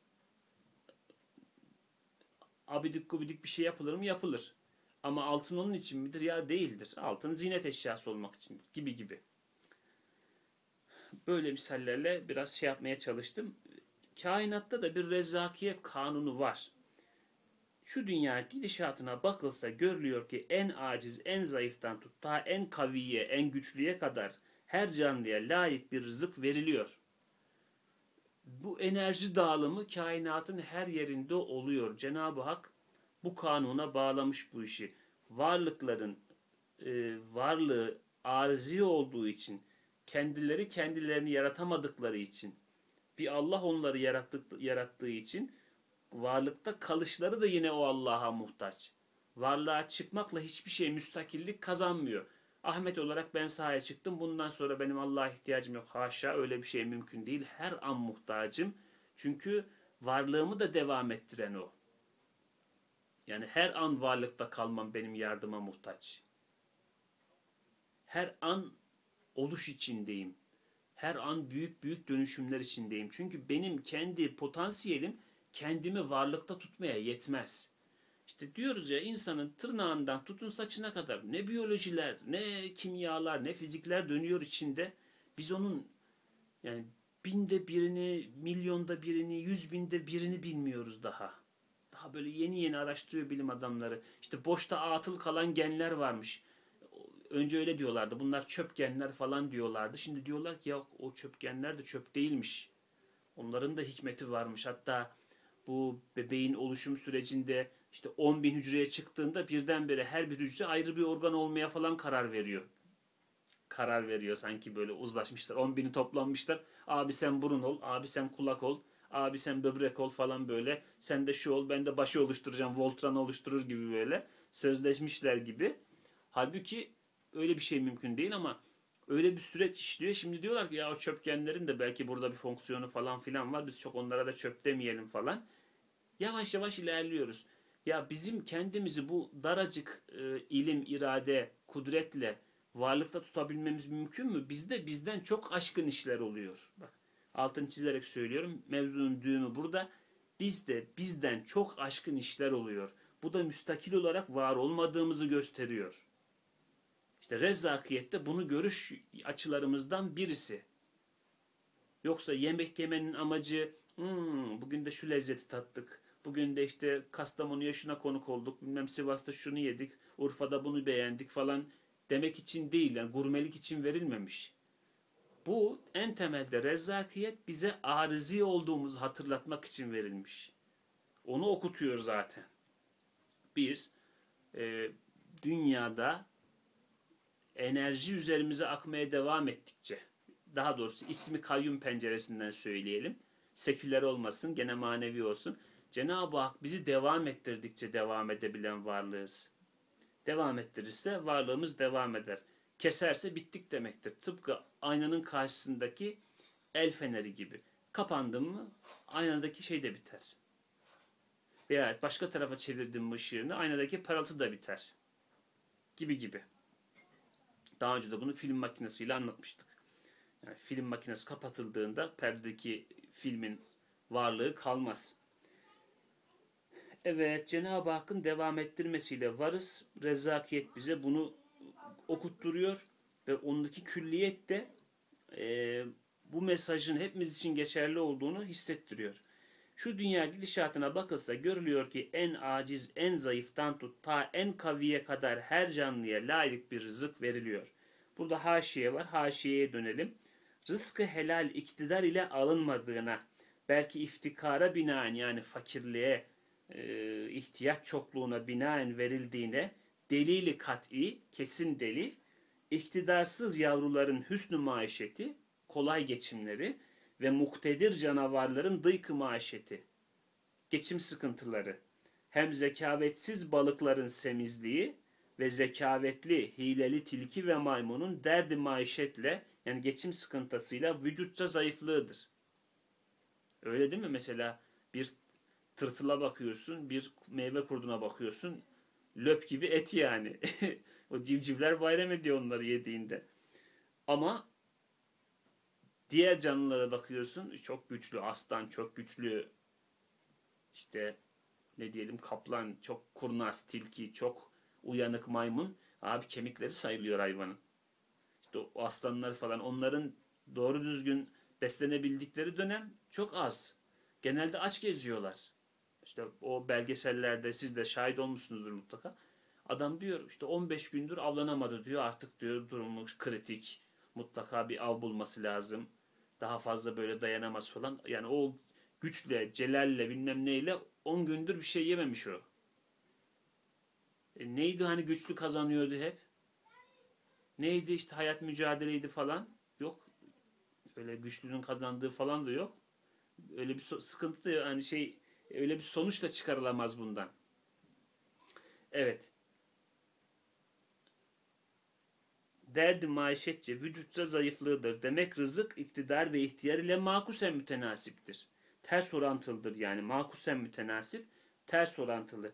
abidik gubidik bir şey yapılır mı? Yapılır. Ama altın onun için midir? Ya değildir. Altın zinet eşyası olmak içindir. Gibi gibi böyle misallerle biraz şey yapmaya çalıştım. Kainatta da bir rezakiyet kanunu var. Şu dünya gidişatına bakılsa görülüyor ki en aciz, en zayıftan tut ta en kaviye, en güçlüye kadar her canlıya layık bir rızık veriliyor. Bu enerji dağılımı kainatın her yerinde oluyor. Cenab-ı Hak bu kanuna bağlamış bu işi. Varlıkların e, varlığı arzi olduğu için kendileri kendilerini yaratamadıkları için bir Allah onları yarattık, yarattığı için varlıkta kalışları da yine o Allah'a muhtaç. Varlığa çıkmakla hiçbir şey müstakillik kazanmıyor. Ahmet olarak ben sahaya çıktım. Bundan sonra benim Allah'a ihtiyacım yok. Haşa öyle bir şey mümkün değil. Her an muhtacım. Çünkü varlığımı da devam ettiren o. Yani her an varlıkta kalmam benim yardıma muhtaç. Her an oluş içindeyim. Her an büyük büyük dönüşümler içindeyim. Çünkü benim kendi potansiyelim kendimi varlıkta tutmaya yetmez. İşte diyoruz ya insanın tırnağından tutun saçına kadar ne biyolojiler, ne kimyalar, ne fizikler dönüyor içinde. Biz onun yani binde birini, milyonda birini, yüz binde birini bilmiyoruz daha. Daha böyle yeni yeni araştırıyor bilim adamları. İşte boşta atıl kalan genler varmış önce öyle diyorlardı. Bunlar çöpgenler falan diyorlardı. Şimdi diyorlar ki ya o çöpgenler de çöp değilmiş. Onların da hikmeti varmış. Hatta bu bebeğin oluşum sürecinde işte 10 bin hücreye çıktığında birdenbire her bir hücre ayrı bir organ olmaya falan karar veriyor. Karar veriyor sanki böyle uzlaşmışlar. 10 bini toplanmışlar. Abi sen burun ol, abi sen kulak ol, abi sen böbrek ol falan böyle. Sen de şu ol, ben de başı oluşturacağım, Voltran oluşturur gibi böyle. Sözleşmişler gibi. Halbuki öyle bir şey mümkün değil ama öyle bir süreç işliyor. Şimdi diyorlar ki ya o çöpgenlerin de belki burada bir fonksiyonu falan filan var. Biz çok onlara da çöp demeyelim falan. Yavaş yavaş ilerliyoruz. Ya bizim kendimizi bu daracık e, ilim, irade, kudretle varlıkta tutabilmemiz mümkün mü? Bizde bizden çok aşkın işler oluyor. Bak altını çizerek söylüyorum. Mevzunun düğümü burada. bizde bizden çok aşkın işler oluyor. Bu da müstakil olarak var olmadığımızı gösteriyor. İşte rezzakiyette bunu görüş açılarımızdan birisi. Yoksa yemek yemenin amacı hmm, bugün de şu lezzeti tattık. Bugün de işte Kastamonu'ya şuna konuk olduk. Bilmem Sivas'ta şunu yedik. Urfa'da bunu beğendik falan demek için değil. Yani gurmelik için verilmemiş. Bu en temelde rezzakiyet bize arizi olduğumuzu hatırlatmak için verilmiş. Onu okutuyor zaten. Biz e, dünyada enerji üzerimize akmaya devam ettikçe, daha doğrusu ismi kayyum penceresinden söyleyelim, seküler olmasın, gene manevi olsun. Cenab-ı Hak bizi devam ettirdikçe devam edebilen varlığız. Devam ettirirse varlığımız devam eder. Keserse bittik demektir. Tıpkı aynanın karşısındaki el feneri gibi. Kapandı mı aynadaki şey de biter. Veya başka tarafa çevirdim ışığını aynadaki parıltı da biter. Gibi gibi. Daha önce de bunu film makinesiyle anlatmıştık. Yani film makinesi kapatıldığında perdedeki filmin varlığı kalmaz. Evet, Cenab-ı Hakk'ın devam ettirmesiyle varız. Rezzakiyet bize bunu okutturuyor ve ondaki külliyet de e, bu mesajın hepimiz için geçerli olduğunu hissettiriyor. Şu dünya gidişatına bakılsa görülüyor ki en aciz, en zayıftan tut ta en kaviye kadar her canlıya layık bir rızık veriliyor. Burada haşiye var. Haşiyeye dönelim. Rızkı helal iktidar ile alınmadığına, belki iftikara binaen yani fakirliğe, e, ihtiyaç çokluğuna binaen verildiğine delili kat'i, kesin delil, iktidarsız yavruların hüsnü maişeti, kolay geçimleri ve muktedir canavarların dıykı maişeti, geçim sıkıntıları, hem zekavetsiz balıkların semizliği ve zekavetli, hileli tilki ve maymunun derdi maişetle yani geçim sıkıntısıyla vücutça zayıflığıdır. Öyle değil mi? Mesela bir tırtıla bakıyorsun, bir meyve kurduna bakıyorsun. Löp gibi et yani. o civcivler bayram ediyor onları yediğinde. Ama diğer canlılara bakıyorsun. Çok güçlü aslan, çok güçlü işte ne diyelim kaplan, çok kurnaz tilki, çok uyanık maymun. Abi kemikleri sayılıyor hayvanın. İşte o aslanlar falan onların doğru düzgün beslenebildikleri dönem çok az. Genelde aç geziyorlar. İşte o belgesellerde siz de şahit olmuşsunuzdur mutlaka. Adam diyor işte 15 gündür avlanamadı diyor. Artık diyor durumu kritik. Mutlaka bir av bulması lazım. Daha fazla böyle dayanamaz falan. Yani o güçle, celalle bilmem neyle 10 gündür bir şey yememiş o. E neydi hani güçlü kazanıyordu hep? Neydi işte hayat mücadeleydi falan? Yok. Öyle güçlünün kazandığı falan da yok. Öyle bir sıkıntı da hani şey öyle bir sonuç da çıkarılamaz bundan. Evet. Derdi maişetçe vücutça zayıflığıdır. Demek rızık iktidar ve ihtiyar ile makusen mütenasiptir. Ters orantılıdır yani makusen mütenasip, ters orantılı.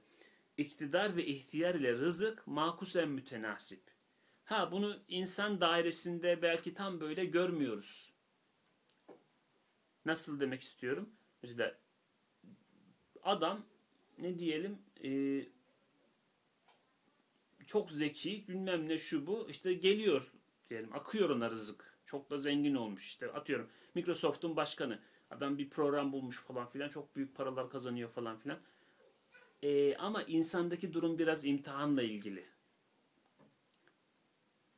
İktidar ve ihtiyar ile rızık makusen mütenasip. Ha bunu insan dairesinde belki tam böyle görmüyoruz. Nasıl demek istiyorum? Mesela adam ne diyelim çok zeki bilmem ne şu bu işte geliyor diyelim akıyor ona rızık. Çok da zengin olmuş işte atıyorum Microsoft'un başkanı. Adam bir program bulmuş falan filan çok büyük paralar kazanıyor falan filan. E, ama insandaki durum biraz imtihanla ilgili.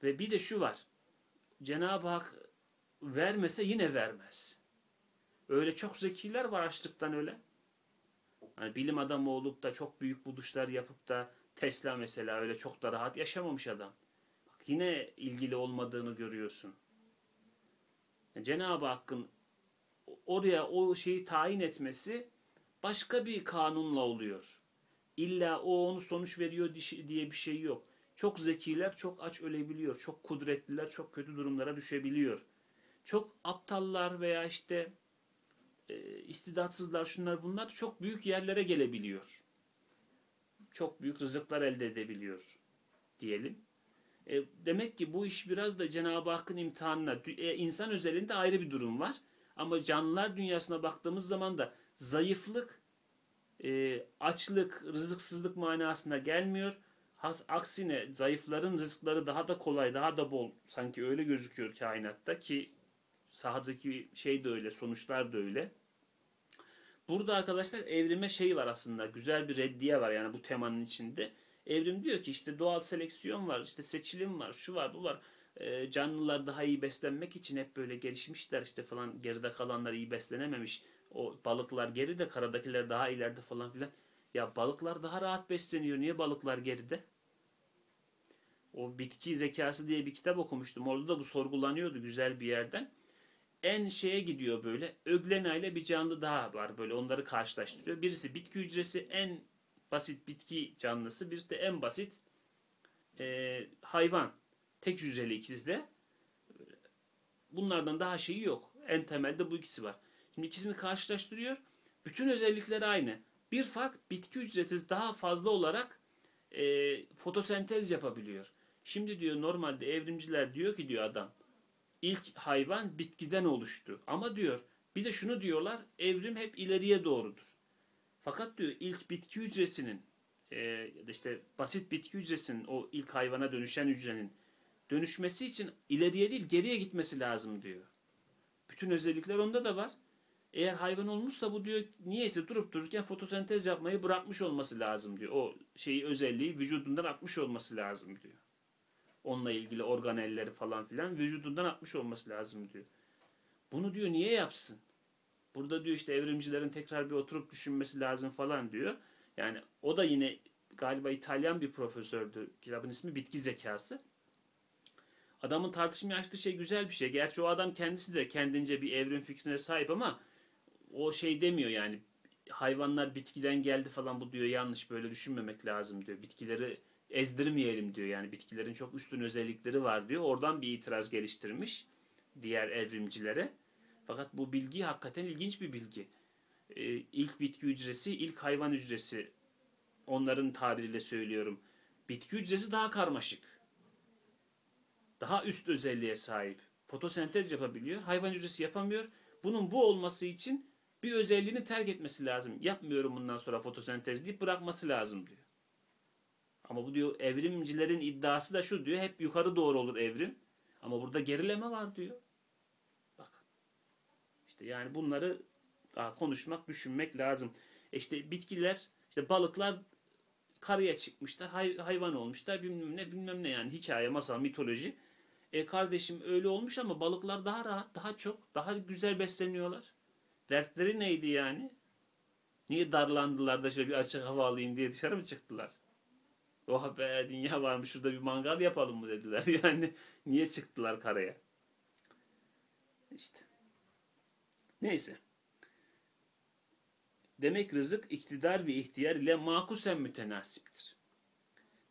Ve bir de şu var. Cenab-ı Hak vermese yine vermez. Öyle çok zekiler var açlıktan öyle. Hani bilim adamı olup da çok büyük buluşlar yapıp da Tesla mesela öyle çok da rahat yaşamamış adam. Bak yine ilgili olmadığını görüyorsun. Cenab-ı Hakk'ın oraya o şeyi tayin etmesi başka bir kanunla oluyor. İlla o onu sonuç veriyor diye bir şey yok. Çok zekiler çok aç ölebiliyor. Çok kudretliler çok kötü durumlara düşebiliyor. Çok aptallar veya işte e, istidatsızlar şunlar bunlar çok büyük yerlere gelebiliyor. Çok büyük rızıklar elde edebiliyor diyelim. E, demek ki bu iş biraz da Cenab-ı Hakk'ın imtihanına, e, insan özelinde ayrı bir durum var. Ama canlılar dünyasına baktığımız zaman da zayıflık e, açlık, rızıksızlık manasına gelmiyor. Aksine zayıfların rızıkları daha da kolay, daha da bol. Sanki öyle gözüküyor kainatta ki sahadaki şey de öyle, sonuçlar da öyle. Burada arkadaşlar evrime şey var aslında. Güzel bir reddiye var yani bu temanın içinde. Evrim diyor ki işte doğal seleksiyon var, işte seçilim var, şu var, bu var. Ee, canlılar daha iyi beslenmek için hep böyle gelişmişler işte falan. Geride kalanlar iyi beslenememiş. O balıklar geride, karadakiler daha ileride falan filan. Ya balıklar daha rahat besleniyor. Niye balıklar geride? O bitki zekası diye bir kitap okumuştum. Orada da bu sorgulanıyordu güzel bir yerden. En şeye gidiyor böyle. Öglena ile bir canlı daha var böyle. Onları karşılaştırıyor. Birisi bitki hücresi en basit bitki canlısı. Birisi de en basit e, hayvan. Tek hücreli ikisi de. Bunlardan daha şeyi yok. En temelde bu ikisi var. Şimdi ikisini karşılaştırıyor. Bütün özellikleri aynı. Bir fark bitki hücresi daha fazla olarak e, fotosentez yapabiliyor. Şimdi diyor normalde evrimciler diyor ki diyor adam ilk hayvan bitkiden oluştu. Ama diyor bir de şunu diyorlar evrim hep ileriye doğrudur. Fakat diyor ilk bitki hücresinin e, işte basit bitki hücresinin o ilk hayvana dönüşen hücrenin dönüşmesi için ileriye değil geriye gitmesi lazım diyor. Bütün özellikler onda da var. Eğer hayvan olmuşsa bu diyor niyeyse durup dururken fotosentez yapmayı bırakmış olması lazım diyor. O şeyi özelliği vücudundan atmış olması lazım diyor. Onunla ilgili organelleri falan filan vücudundan atmış olması lazım diyor. Bunu diyor niye yapsın? Burada diyor işte evrimcilerin tekrar bir oturup düşünmesi lazım falan diyor. Yani o da yine galiba İtalyan bir profesördü. Kitabın ismi Bitki Zekası. Adamın tartışmaya açtığı şey güzel bir şey. Gerçi o adam kendisi de kendince bir evrim fikrine sahip ama o şey demiyor yani hayvanlar bitkiden geldi falan bu diyor yanlış böyle düşünmemek lazım diyor. Bitkileri ezdirmeyelim diyor. Yani bitkilerin çok üstün özellikleri var diyor. Oradan bir itiraz geliştirmiş diğer evrimcilere. Fakat bu bilgi hakikaten ilginç bir bilgi. Ee, ilk bitki hücresi, ilk hayvan hücresi onların tabiriyle söylüyorum. Bitki hücresi daha karmaşık. Daha üst özelliğe sahip. Fotosentez yapabiliyor. Hayvan hücresi yapamıyor. Bunun bu olması için bir özelliğini terk etmesi lazım. Yapmıyorum bundan sonra fotosentez deyip bırakması lazım diyor. Ama bu diyor evrimcilerin iddiası da şu diyor. Hep yukarı doğru olur evrim. Ama burada gerileme var diyor. Bak. İşte yani bunları daha konuşmak, düşünmek lazım. E işte bitkiler, işte balıklar karaya çıkmışlar, hay, hayvan olmuşlar, bilmem ne bilmem ne yani hikaye, masal, mitoloji. E kardeşim öyle olmuş ama balıklar daha rahat, daha çok, daha güzel besleniyorlar. Dertleri neydi yani? Niye darlandılar da şöyle bir açık hava alayım diye dışarı mı çıktılar? Oh be dünya varmış şurada bir mangal yapalım mı dediler. Yani niye çıktılar karaya? İşte. Neyse. Demek rızık iktidar ve ihtiyar ile makusen mütenasiptir.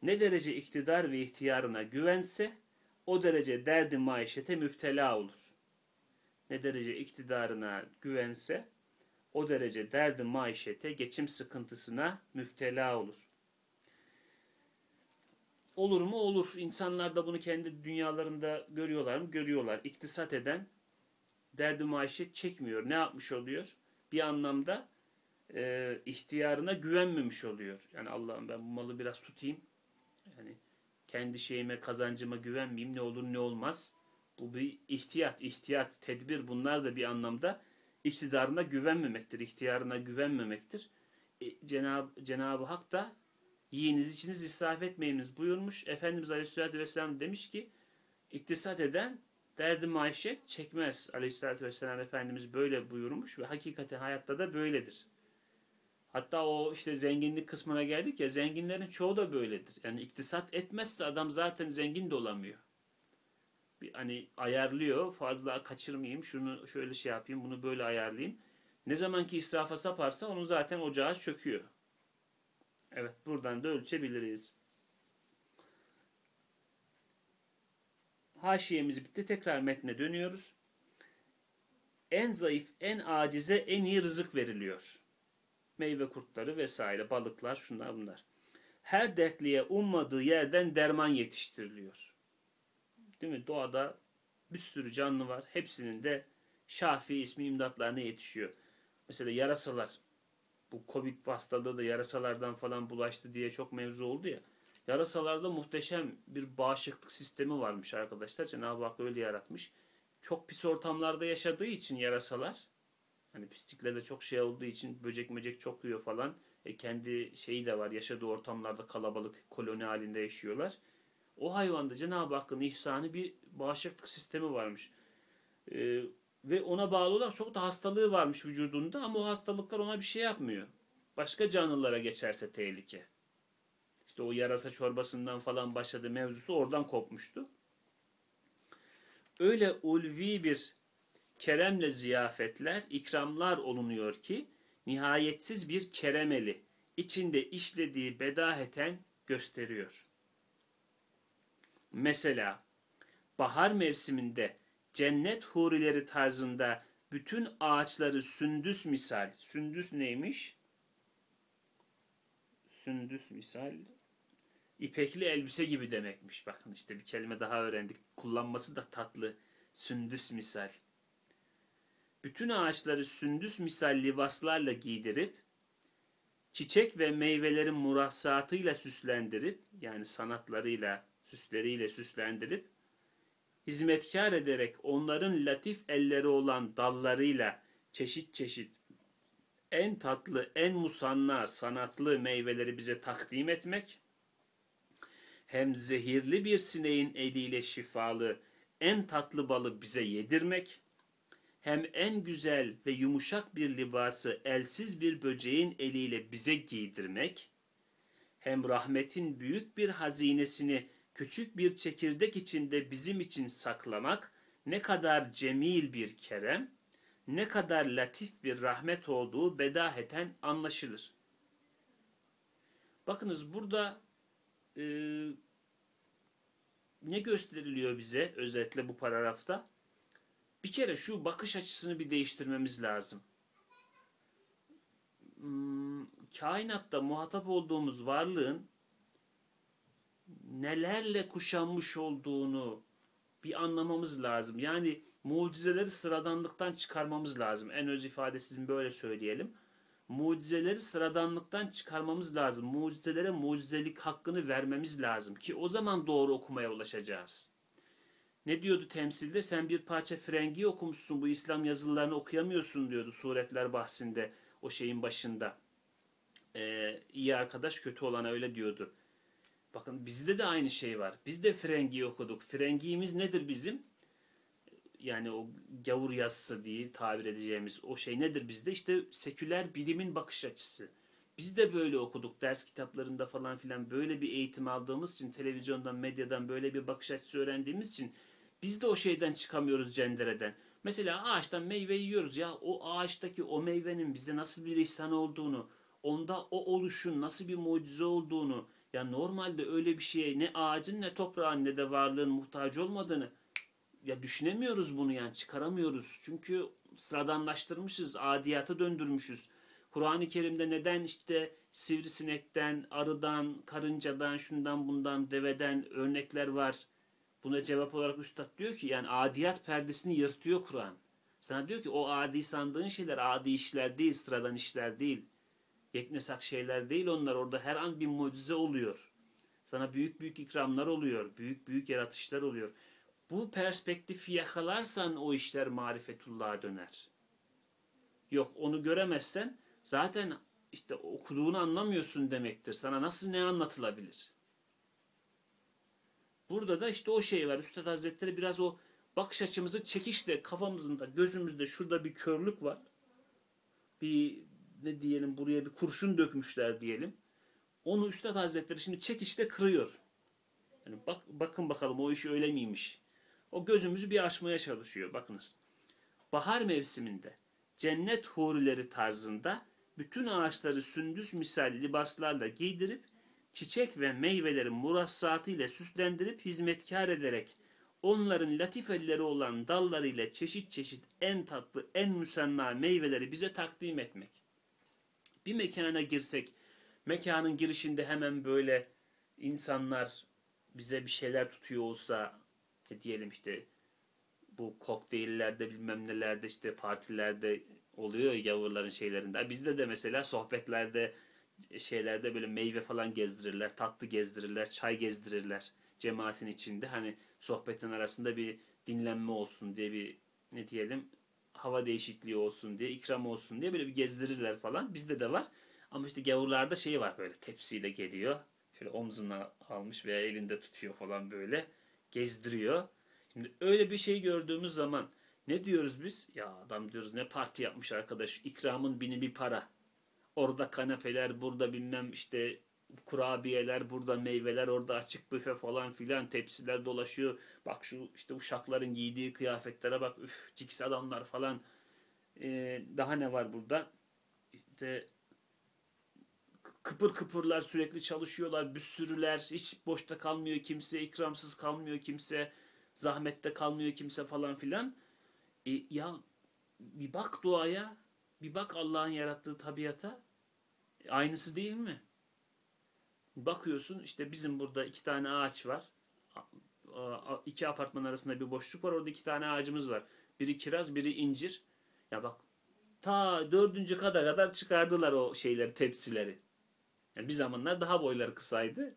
Ne derece iktidar ve ihtiyarına güvense o derece derdi maişete müptela olur. Ne derece iktidarına güvense o derece derdi maişete, geçim sıkıntısına müptela olur. Olur mu? Olur. İnsanlar da bunu kendi dünyalarında görüyorlar mı? Görüyorlar. İktisat eden derdi maişet çekmiyor. Ne yapmış oluyor? Bir anlamda e, ihtiyarına güvenmemiş oluyor. Yani Allah'ım ben bu malı biraz tutayım. Yani kendi şeyime, kazancıma güvenmeyeyim. Ne olur ne olmaz. Bu bir ihtiyat, ihtiyat, tedbir bunlar da bir anlamda iktidarına güvenmemektir, ihtiyarına güvenmemektir. E, Cenab-ı Cenab Hak da yiyiniz içiniz israf etmeyiniz buyurmuş. Efendimiz Aleyhisselatü Vesselam demiş ki iktisat eden derdi maişet çekmez. Aleyhisselatü Vesselam Efendimiz böyle buyurmuş ve hakikaten hayatta da böyledir. Hatta o işte zenginlik kısmına geldik ya zenginlerin çoğu da böyledir. Yani iktisat etmezse adam zaten zengin de olamıyor. Bir hani ayarlıyor fazla kaçırmayayım şunu şöyle şey yapayım bunu böyle ayarlayayım. Ne zamanki israfa saparsa onun zaten ocağı çöküyor. Evet buradan da ölçebiliriz. Haşiyemiz bitti. Tekrar metne dönüyoruz. En zayıf, en acize en iyi rızık veriliyor. Meyve kurtları vesaire, balıklar, şunlar bunlar. Her dertliye ummadığı yerden derman yetiştiriliyor. Değil mi? Doğada bir sürü canlı var. Hepsinin de şafi ismi imdatlarına yetişiyor. Mesela yarasalar bu Covid hastalığı da yarasalardan falan bulaştı diye çok mevzu oldu ya. Yarasalarda muhteşem bir bağışıklık sistemi varmış arkadaşlar. Cenab-ı Hak öyle yaratmış. Çok pis ortamlarda yaşadığı için yarasalar hani pisliklerde çok şey olduğu için böcek möcek çok yiyor falan. E kendi şeyi de var. Yaşadığı ortamlarda kalabalık koloni halinde yaşıyorlar. O hayvanda Cenab-ı Hakk'ın ihsanı bir bağışıklık sistemi varmış. E, ve ona bağlı olarak çok da hastalığı varmış vücudunda ama o hastalıklar ona bir şey yapmıyor. Başka canlılara geçerse tehlike. İşte o yarasa çorbasından falan başladı mevzusu oradan kopmuştu. Öyle ulvi bir keremle ziyafetler, ikramlar olunuyor ki nihayetsiz bir keremeli içinde işlediği bedaheten gösteriyor. Mesela bahar mevsiminde cennet hurileri tarzında bütün ağaçları sündüs misal. Sündüs neymiş? Sündüs misal İpekli elbise gibi demekmiş. Bakın işte bir kelime daha öğrendik. Kullanması da tatlı. Sündüs misal. Bütün ağaçları sündüs misal libaslarla giydirip çiçek ve meyvelerin murassatıyla süslendirip yani sanatlarıyla, süsleriyle süslendirip hizmetkar ederek onların latif elleri olan dallarıyla çeşit çeşit en tatlı, en musanna, sanatlı meyveleri bize takdim etmek hem zehirli bir sineğin eliyle şifalı en tatlı balı bize yedirmek, hem en güzel ve yumuşak bir libası elsiz bir böceğin eliyle bize giydirmek, hem rahmetin büyük bir hazinesini küçük bir çekirdek içinde bizim için saklamak ne kadar cemil bir kerem, ne kadar latif bir rahmet olduğu bedaheten anlaşılır. Bakınız burada e, ne gösteriliyor bize özetle bu paragrafta? Bir kere şu bakış açısını bir değiştirmemiz lazım. Hmm, kainatta muhatap olduğumuz varlığın nelerle kuşanmış olduğunu bir anlamamız lazım. Yani mucizeleri sıradanlıktan çıkarmamız lazım. En öz ifadesini böyle söyleyelim mucizeleri sıradanlıktan çıkarmamız lazım. Mucizelere mucizelik hakkını vermemiz lazım ki o zaman doğru okumaya ulaşacağız. Ne diyordu temsilde? Sen bir parça frengi okumuşsun bu İslam yazılarını okuyamıyorsun diyordu suretler bahsinde o şeyin başında. Ee, iyi arkadaş kötü olana öyle diyordu. Bakın bizde de aynı şey var. Biz de frengi okuduk. Frengiğimiz nedir bizim? yani o gavur yazısı diye tabir edeceğimiz o şey nedir bizde? İşte seküler bilimin bakış açısı. Biz de böyle okuduk ders kitaplarında falan filan böyle bir eğitim aldığımız için televizyondan medyadan böyle bir bakış açısı öğrendiğimiz için biz de o şeyden çıkamıyoruz cendereden. Mesela ağaçtan meyve yiyoruz ya o ağaçtaki o meyvenin bize nasıl bir ihsan olduğunu onda o oluşun nasıl bir mucize olduğunu ya normalde öyle bir şeye ne ağacın ne toprağın ne de varlığın muhtaç olmadığını ya düşünemiyoruz bunu yani çıkaramıyoruz. Çünkü sıradanlaştırmışız, adiyata döndürmüşüz. Kur'an-ı Kerim'de neden işte sivrisinekten, arıdan, karıncadan, şundan bundan, deveden örnekler var. Buna cevap olarak Üstad diyor ki yani adiyat perdesini yırtıyor Kur'an. Sana diyor ki o adi sandığın şeyler adi işler değil, sıradan işler değil. Yeknesak şeyler değil onlar. Orada her an bir mucize oluyor. Sana büyük büyük ikramlar oluyor. Büyük büyük yaratışlar oluyor bu perspektifi yakalarsan o işler marifetullah'a döner. Yok onu göremezsen zaten işte okuduğunu anlamıyorsun demektir. Sana nasıl ne anlatılabilir? Burada da işte o şey var. Üstad Hazretleri biraz o bakış açımızı çekişle kafamızda, gözümüzde şurada bir körlük var. Bir ne diyelim buraya bir kurşun dökmüşler diyelim. Onu Üstad Hazretleri şimdi çekişle kırıyor. Yani bak, bakın bakalım o iş öyle miymiş? O gözümüzü bir açmaya çalışıyor. Bakınız. Bahar mevsiminde cennet hurileri tarzında bütün ağaçları sündüs misal libaslarla giydirip çiçek ve meyvelerin murassatı ile süslendirip hizmetkar ederek onların latif elleri olan dallarıyla çeşit çeşit en tatlı, en müsenna meyveleri bize takdim etmek. Bir mekana girsek, mekanın girişinde hemen böyle insanlar bize bir şeyler tutuyor olsa, e diyelim işte bu kokteyllerde bilmem nelerde işte partilerde oluyor ya gavurların şeylerinde. Bizde de mesela sohbetlerde şeylerde böyle meyve falan gezdirirler, tatlı gezdirirler, çay gezdirirler cemaatin içinde. Hani sohbetin arasında bir dinlenme olsun diye bir ne diyelim hava değişikliği olsun diye, ikram olsun diye böyle bir gezdirirler falan. Bizde de var. Ama işte gavurlarda şey var böyle tepsiyle geliyor. Şöyle omzuna almış veya elinde tutuyor falan böyle. Gezdiriyor. Şimdi öyle bir şey gördüğümüz zaman ne diyoruz biz? Ya adam diyoruz ne parti yapmış arkadaş. İkramın bini bir para. Orada kanepeler, burada bilmem işte kurabiyeler, burada meyveler, orada açık büfe falan filan tepsiler dolaşıyor. Bak şu işte uşakların giydiği kıyafetlere bak üf ciks adamlar falan. Ee, daha ne var burada? İşte kıpır kıpırlar sürekli çalışıyorlar, bir sürüler, hiç boşta kalmıyor kimse, ikramsız kalmıyor kimse, zahmette kalmıyor kimse falan filan. E, ya bir bak doğaya, bir bak Allah'ın yarattığı tabiata. Aynısı değil mi? Bakıyorsun işte bizim burada iki tane ağaç var. iki apartman arasında bir boşluk var. Orada iki tane ağacımız var. Biri kiraz, biri incir. Ya bak ta dördüncü kata kadar çıkardılar o şeyleri, tepsileri. Yani bir zamanlar daha boyları kısaydı.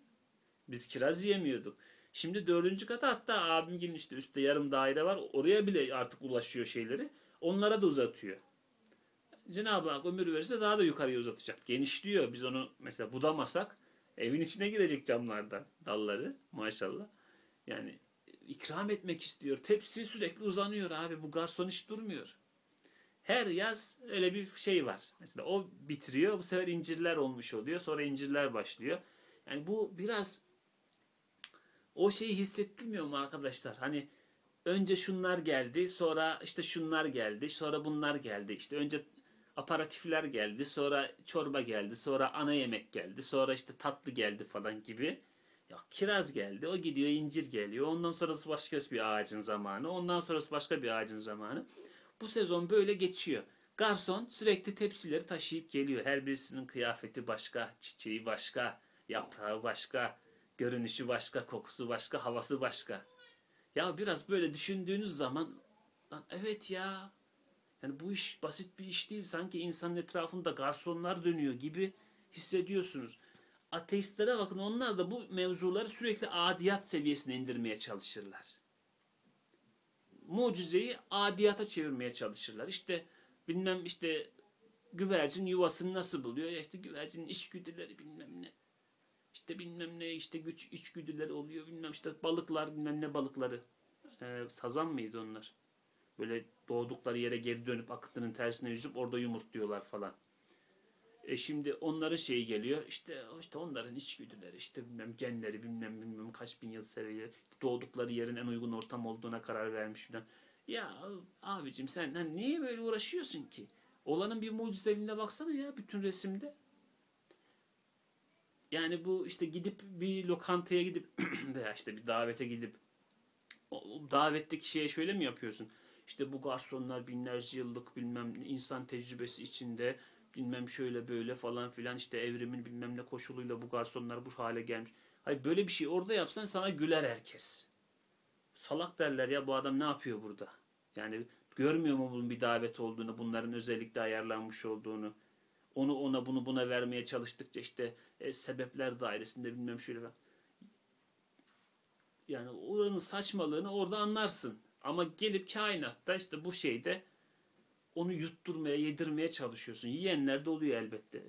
Biz kiraz yiyemiyorduk. Şimdi dördüncü kata hatta abim gelin işte üstte yarım daire var. Oraya bile artık ulaşıyor şeyleri. Onlara da uzatıyor. Cenab-ı Hak ömür verirse daha da yukarıya uzatacak. Genişliyor. Biz onu mesela budamasak evin içine girecek camlardan dalları maşallah. Yani ikram etmek istiyor. Tepsi sürekli uzanıyor abi. Bu garson hiç durmuyor. Her yaz öyle bir şey var. Mesela o bitiriyor. Bu sefer incirler olmuş oluyor. Sonra incirler başlıyor. Yani bu biraz o şeyi hissettirmiyor mu arkadaşlar? Hani önce şunlar geldi, sonra işte şunlar geldi, sonra bunlar geldi. İşte önce aparatifler geldi, sonra çorba geldi, sonra ana yemek geldi, sonra işte tatlı geldi falan gibi. Ya kiraz geldi, o gidiyor incir geliyor. Ondan sonrası başka bir ağacın zamanı, ondan sonrası başka bir ağacın zamanı. Bu sezon böyle geçiyor. Garson sürekli tepsileri taşıyıp geliyor. Her birisinin kıyafeti başka, çiçeği başka, yaprağı başka, görünüşü başka, kokusu başka, havası başka. Ya biraz böyle düşündüğünüz zaman evet ya yani bu iş basit bir iş değil. Sanki insanın etrafında garsonlar dönüyor gibi hissediyorsunuz. Ateistlere bakın onlar da bu mevzuları sürekli adiyat seviyesine indirmeye çalışırlar. Mucizeyi adiyata çevirmeye çalışırlar. İşte bilmem işte güvercin yuvasını nasıl buluyor? Ya işte güvercinin içgüdüleri bilmem ne. İşte bilmem ne işte güç içgüdüleri oluyor bilmem işte balıklar bilmem ne balıkları. Ee, sazan mıydı onlar? Böyle doğdukları yere geri dönüp akıntının tersine yüzüp orada yumurtluyorlar falan. E şimdi onların şeyi geliyor. İşte işte onların içgüdüleri, işte bilmem genleri, bilmem bilmem kaç bin yıl seviye doğdukları yerin en uygun ortam olduğuna karar vermiş falan. Ya abicim sen hani niye böyle uğraşıyorsun ki? Olanın bir mucizeliğine baksana ya bütün resimde. Yani bu işte gidip bir lokantaya gidip veya işte bir davete gidip o davetteki şeye şöyle mi yapıyorsun? İşte bu garsonlar binlerce yıllık bilmem insan tecrübesi içinde bilmem şöyle böyle falan filan işte evrimin bilmem ne koşuluyla bu garsonlar bu hale gelmiş. Hayır böyle bir şey orada yapsan sana güler herkes. Salak derler ya bu adam ne yapıyor burada? Yani görmüyor mu bunun bir davet olduğunu, bunların özellikle ayarlanmış olduğunu. Onu ona bunu buna vermeye çalıştıkça işte e, sebepler dairesinde bilmem şöyle falan. Yani oranın saçmalığını orada anlarsın. Ama gelip kainatta işte bu şeyde onu yutturmaya, yedirmeye çalışıyorsun. Yiyenler de oluyor elbette.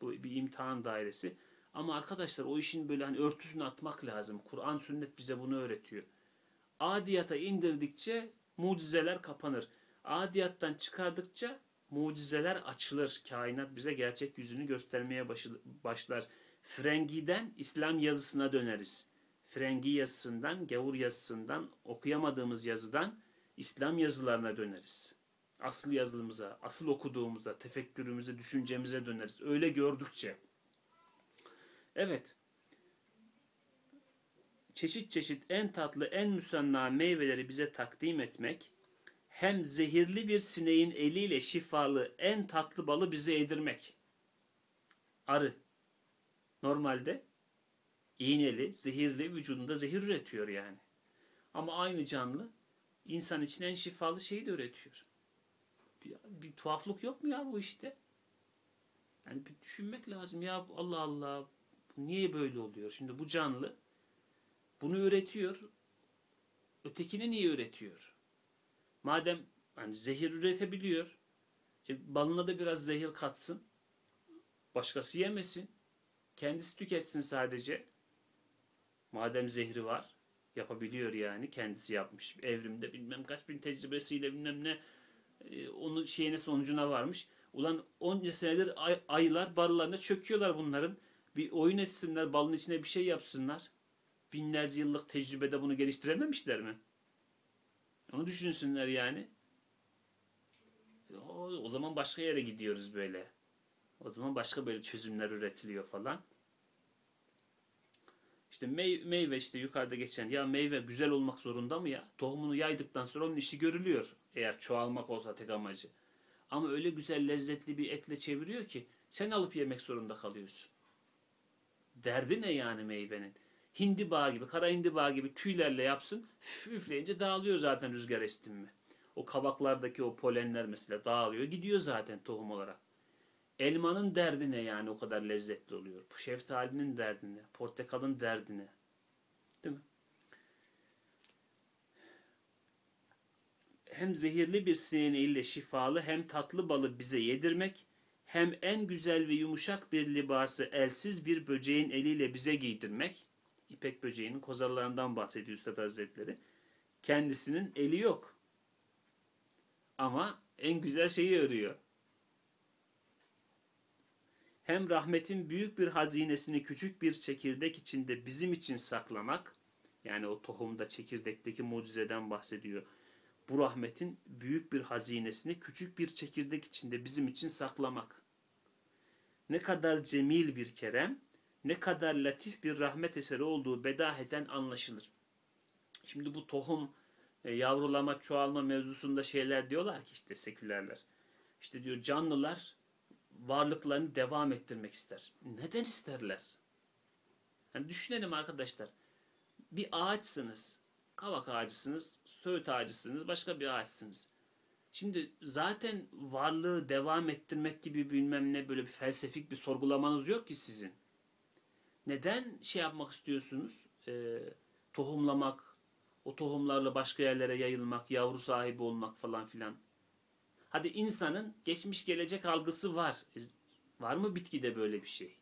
Bu bir imtihan dairesi. Ama arkadaşlar o işin böyle hani örtüsünü atmak lazım. Kur'an sünnet bize bunu öğretiyor. Adiyata indirdikçe mucizeler kapanır. Adiyattan çıkardıkça mucizeler açılır. Kainat bize gerçek yüzünü göstermeye başlar. Frengiden İslam yazısına döneriz. Frengi yazısından, gavur yazısından, okuyamadığımız yazıdan İslam yazılarına döneriz. Asıl yazımıza, asıl okuduğumuza, tefekkürümüze, düşüncemize döneriz. Öyle gördükçe. Evet. Çeşit çeşit en tatlı, en müsanna meyveleri bize takdim etmek, hem zehirli bir sineğin eliyle şifalı en tatlı balı bize yedirmek. Arı. Normalde iğneli, zehirli, vücudunda zehir üretiyor yani. Ama aynı canlı insan için en şifalı şeyi de üretiyor. bir, bir tuhaflık yok mu ya bu işte? Yani bir düşünmek lazım ya Allah Allah niye böyle oluyor? Şimdi bu canlı bunu üretiyor. Ötekini niye üretiyor? Madem hani zehir üretebiliyor, e, balına da biraz zehir katsın. Başkası yemesin. Kendisi tüketsin sadece. Madem zehri var. Yapabiliyor yani. Kendisi yapmış. Evrimde bilmem kaç bin tecrübesiyle bilmem ne e, onun şeyine sonucuna varmış. Ulan onca senedir ay, aylar barlarına çöküyorlar bunların. Bir oyun etsinler, balın içine bir şey yapsınlar. Binlerce yıllık tecrübede bunu geliştirememişler mi? Onu düşünsünler yani. O, o zaman başka yere gidiyoruz böyle. O zaman başka böyle çözümler üretiliyor falan. İşte mey meyve işte yukarıda geçen ya meyve güzel olmak zorunda mı ya? Tohumunu yaydıktan sonra onun işi görülüyor. Eğer çoğalmak olsa tek amacı. Ama öyle güzel lezzetli bir etle çeviriyor ki sen alıp yemek zorunda kalıyorsun. Derdi ne yani meyvenin? Hindiba gibi, kara hindiba gibi tüylerle yapsın. Üfleyince dağılıyor zaten rüzgar estin mi? O kabaklardaki o polenler mesela dağılıyor. Gidiyor zaten tohum olarak. Elmanın derdi ne yani o kadar lezzetli oluyor? Şeftalinin derdi ne? Portakalın derdi ne? Değil mi? Hem zehirli bir sineğiyle şifalı hem tatlı balı bize yedirmek hem en güzel ve yumuşak bir libası elsiz bir böceğin eliyle bize giydirmek İpek böceğinin kozallarından bahsediyor Üstad Hazretleri. Kendisinin eli yok. Ama en güzel şeyi örüyor. Hem rahmetin büyük bir hazinesini küçük bir çekirdek içinde bizim için saklamak, yani o tohumda çekirdekteki mucizeden bahsediyor. Bu rahmetin büyük bir hazinesini küçük bir çekirdek içinde bizim için saklamak. Ne kadar cemil bir kerem, ne kadar latif bir rahmet eseri olduğu bedaheten anlaşılır. Şimdi bu tohum, e, yavrulama, çoğalma mevzusunda şeyler diyorlar ki işte sekülerler. İşte diyor canlılar varlıklarını devam ettirmek ister. Neden isterler? Yani düşünelim arkadaşlar. Bir ağaçsınız. Kavak ağacısınız, söğüt ağacısınız, başka bir ağaçsınız. Şimdi zaten varlığı devam ettirmek gibi bilmem ne böyle bir felsefik bir sorgulamanız yok ki sizin. Neden şey yapmak istiyorsunuz? Ee, tohumlamak, o tohumlarla başka yerlere yayılmak, yavru sahibi olmak falan filan. Hadi insanın geçmiş gelecek algısı var. E, var mı bitkide böyle bir şey?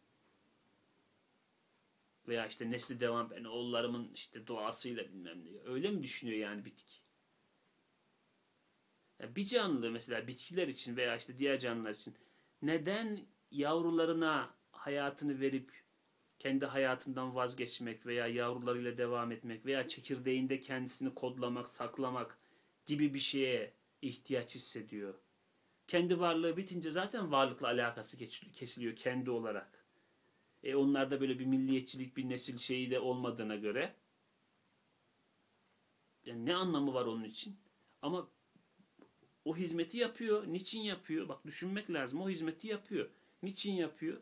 Veya işte nesli devam ben oğullarımın işte doğasıyla bilmem ne. Öyle mi düşünüyor yani bitki? Yani bir canlı mesela bitkiler için veya işte diğer canlılar için neden yavrularına hayatını verip kendi hayatından vazgeçmek veya yavrularıyla devam etmek veya çekirdeğinde kendisini kodlamak, saklamak gibi bir şeye ihtiyaç hissediyor. Kendi varlığı bitince zaten varlıkla alakası kesiliyor kendi olarak. E onlarda böyle bir milliyetçilik, bir nesil şeyi de olmadığına göre yani ne anlamı var onun için? Ama o hizmeti yapıyor. Niçin yapıyor? Bak düşünmek lazım. O hizmeti yapıyor. Niçin yapıyor?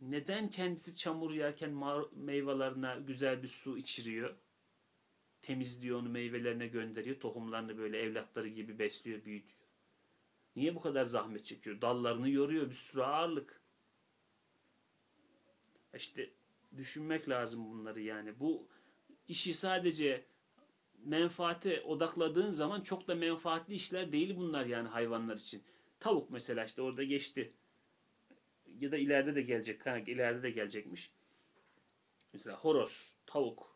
Neden kendisi çamur yerken meyvelerine güzel bir su içiriyor? Temizliyor onu meyvelerine gönderiyor. Tohumlarını böyle evlatları gibi besliyor, büyütüyor. Niye bu kadar zahmet çekiyor? Dallarını yoruyor bir sürü ağırlık. İşte düşünmek lazım bunları yani. Bu işi sadece menfaate odakladığın zaman çok da menfaatli işler değil bunlar yani hayvanlar için. Tavuk mesela işte orada geçti ya da ileride de gelecek. Kanka ileride de gelecekmiş. Mesela horoz, tavuk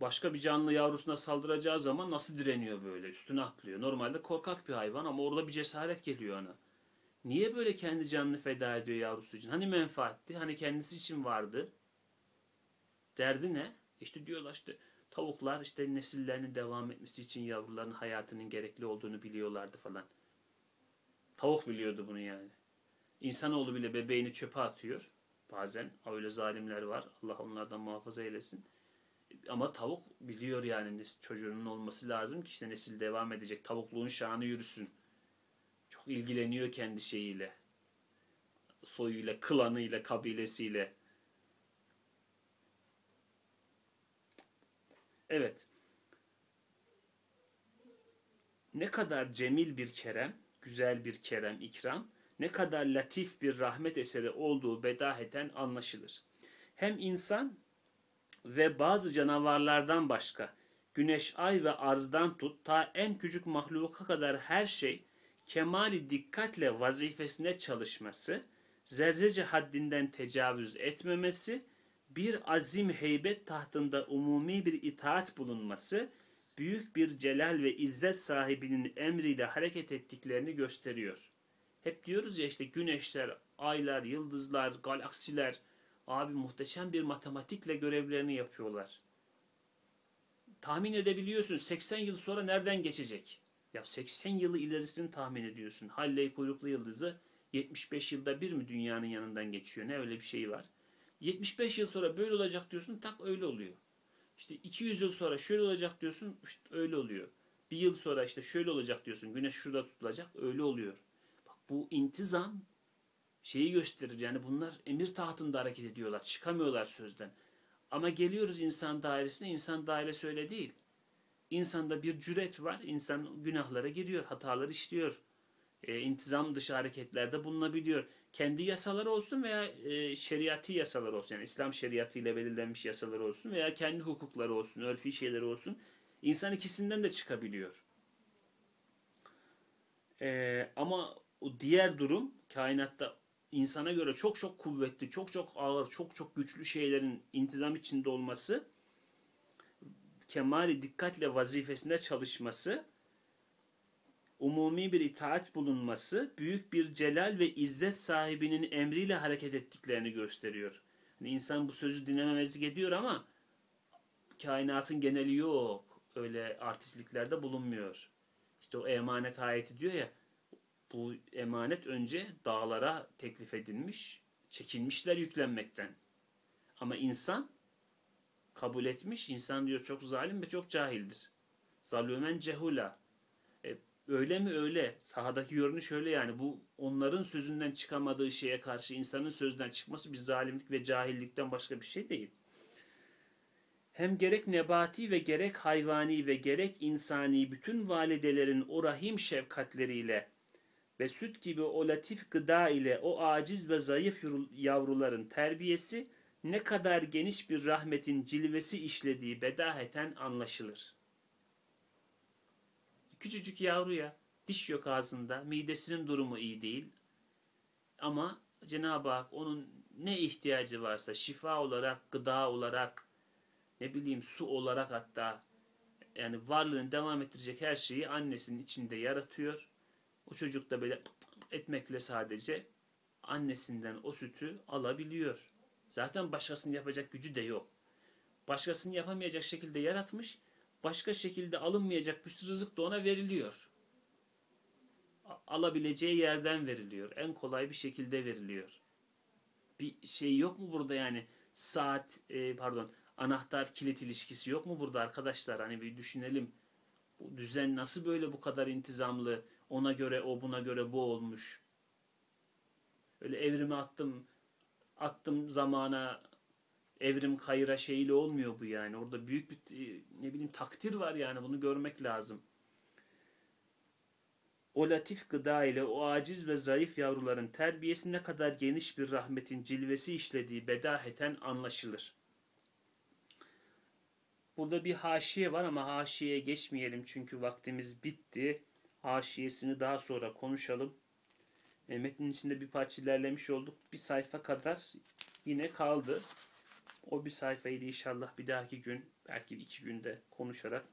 başka bir canlı yavrusuna saldıracağı zaman nasıl direniyor böyle? Üstüne atlıyor. Normalde korkak bir hayvan ama orada bir cesaret geliyor ona. Niye böyle kendi canını feda ediyor yavrusu için? Hani menfaatti? Hani kendisi için vardı? Derdi ne? İşte diyorlar işte tavuklar işte nesillerinin devam etmesi için yavruların hayatının gerekli olduğunu biliyorlardı falan. Tavuk biliyordu bunu yani. İnsanoğlu bile bebeğini çöpe atıyor. Bazen öyle zalimler var. Allah onlardan muhafaza eylesin. Ama tavuk biliyor yani çocuğunun olması lazım ki işte nesil devam edecek. Tavukluğun şanı yürüsün. Çok ilgileniyor kendi şeyiyle. Soyuyla, klanıyla, kabilesiyle. Evet. ne kadar cemil bir kerem, güzel bir kerem, ikram, ne kadar latif bir rahmet eseri olduğu bedaheten anlaşılır. Hem insan ve bazı canavarlardan başka güneş, ay ve arzdan tut ta en küçük mahluka kadar her şey kemali dikkatle vazifesine çalışması, zerrece haddinden tecavüz etmemesi, bir azim heybet tahtında umumi bir itaat bulunması, büyük bir celal ve izzet sahibinin emriyle hareket ettiklerini gösteriyor. Hep diyoruz ya işte güneşler, aylar, yıldızlar, galaksiler abi muhteşem bir matematikle görevlerini yapıyorlar. Tahmin edebiliyorsun 80 yıl sonra nereden geçecek? Ya 80 yılı ilerisini tahmin ediyorsun. Halley kuyruklu yıldızı 75 yılda bir mi dünyanın yanından geçiyor? Ne öyle bir şey var. 75 yıl sonra böyle olacak diyorsun tak öyle oluyor. İşte 200 yıl sonra şöyle olacak diyorsun işte öyle oluyor. Bir yıl sonra işte şöyle olacak diyorsun güneş şurada tutulacak öyle oluyor. Bak bu intizam şeyi gösterir yani bunlar emir tahtında hareket ediyorlar çıkamıyorlar sözden. Ama geliyoruz insan dairesine insan dairesi öyle değil. İnsanda bir cüret var. insan günahlara giriyor, hatalar işliyor. E, intizam dışı hareketlerde bulunabiliyor. Kendi yasaları olsun veya e, şeriatı yasalar olsun. Yani İslam şeriatı ile belirlenmiş yasalar olsun veya kendi hukukları olsun, örfi şeyleri olsun. İnsan ikisinden de çıkabiliyor. E, ama o diğer durum kainatta insana göre çok çok kuvvetli, çok çok ağır, çok çok güçlü şeylerin intizam içinde olması kemali dikkatle vazifesinde çalışması, umumi bir itaat bulunması, büyük bir celal ve izzet sahibinin emriyle hareket ettiklerini gösteriyor. Yani insan bu sözü dinlememezlik ediyor ama kainatın geneli yok. Öyle artistliklerde bulunmuyor. İşte o emanet ayeti diyor ya, bu emanet önce dağlara teklif edilmiş, çekinmişler yüklenmekten. Ama insan kabul etmiş. İnsan diyor çok zalim ve çok cahildir. Zalümen cehula. E, öyle mi öyle. Sahadaki görünüş öyle yani. Bu onların sözünden çıkamadığı şeye karşı insanın sözünden çıkması bir zalimlik ve cahillikten başka bir şey değil. Hem gerek nebati ve gerek hayvani ve gerek insani bütün validelerin o rahim şefkatleriyle ve süt gibi o latif gıda ile o aciz ve zayıf yavruların terbiyesi ne kadar geniş bir rahmetin cilvesi işlediği bedaheten anlaşılır. Küçücük yavruya diş yok ağzında, midesinin durumu iyi değil. Ama Cenab-ı Hak onun ne ihtiyacı varsa şifa olarak, gıda olarak, ne bileyim su olarak hatta yani varlığını devam ettirecek her şeyi annesinin içinde yaratıyor. O çocuk da böyle etmekle sadece annesinden o sütü alabiliyor. Zaten başkasının yapacak gücü de yok. Başkasının yapamayacak şekilde yaratmış, başka şekilde alınmayacak bir rızık da ona veriliyor. Alabileceği yerden veriliyor. En kolay bir şekilde veriliyor. Bir şey yok mu burada yani saat e, pardon anahtar kilit ilişkisi yok mu burada arkadaşlar? Hani bir düşünelim. Bu düzen nasıl böyle bu kadar intizamlı? Ona göre o buna göre bu olmuş. Öyle evrimi attım attım zamana evrim kayıra şeyle olmuyor bu yani. Orada büyük bir ne bileyim takdir var yani bunu görmek lazım. O latif gıda ile o aciz ve zayıf yavruların terbiyesi ne kadar geniş bir rahmetin cilvesi işlediği bedaheten anlaşılır. Burada bir haşiye var ama haşiyeye geçmeyelim çünkü vaktimiz bitti. Haşiyesini daha sonra konuşalım. E, metnin içinde bir parça ilerlemiş olduk. Bir sayfa kadar yine kaldı. O bir sayfayı da inşallah bir dahaki gün belki iki günde konuşarak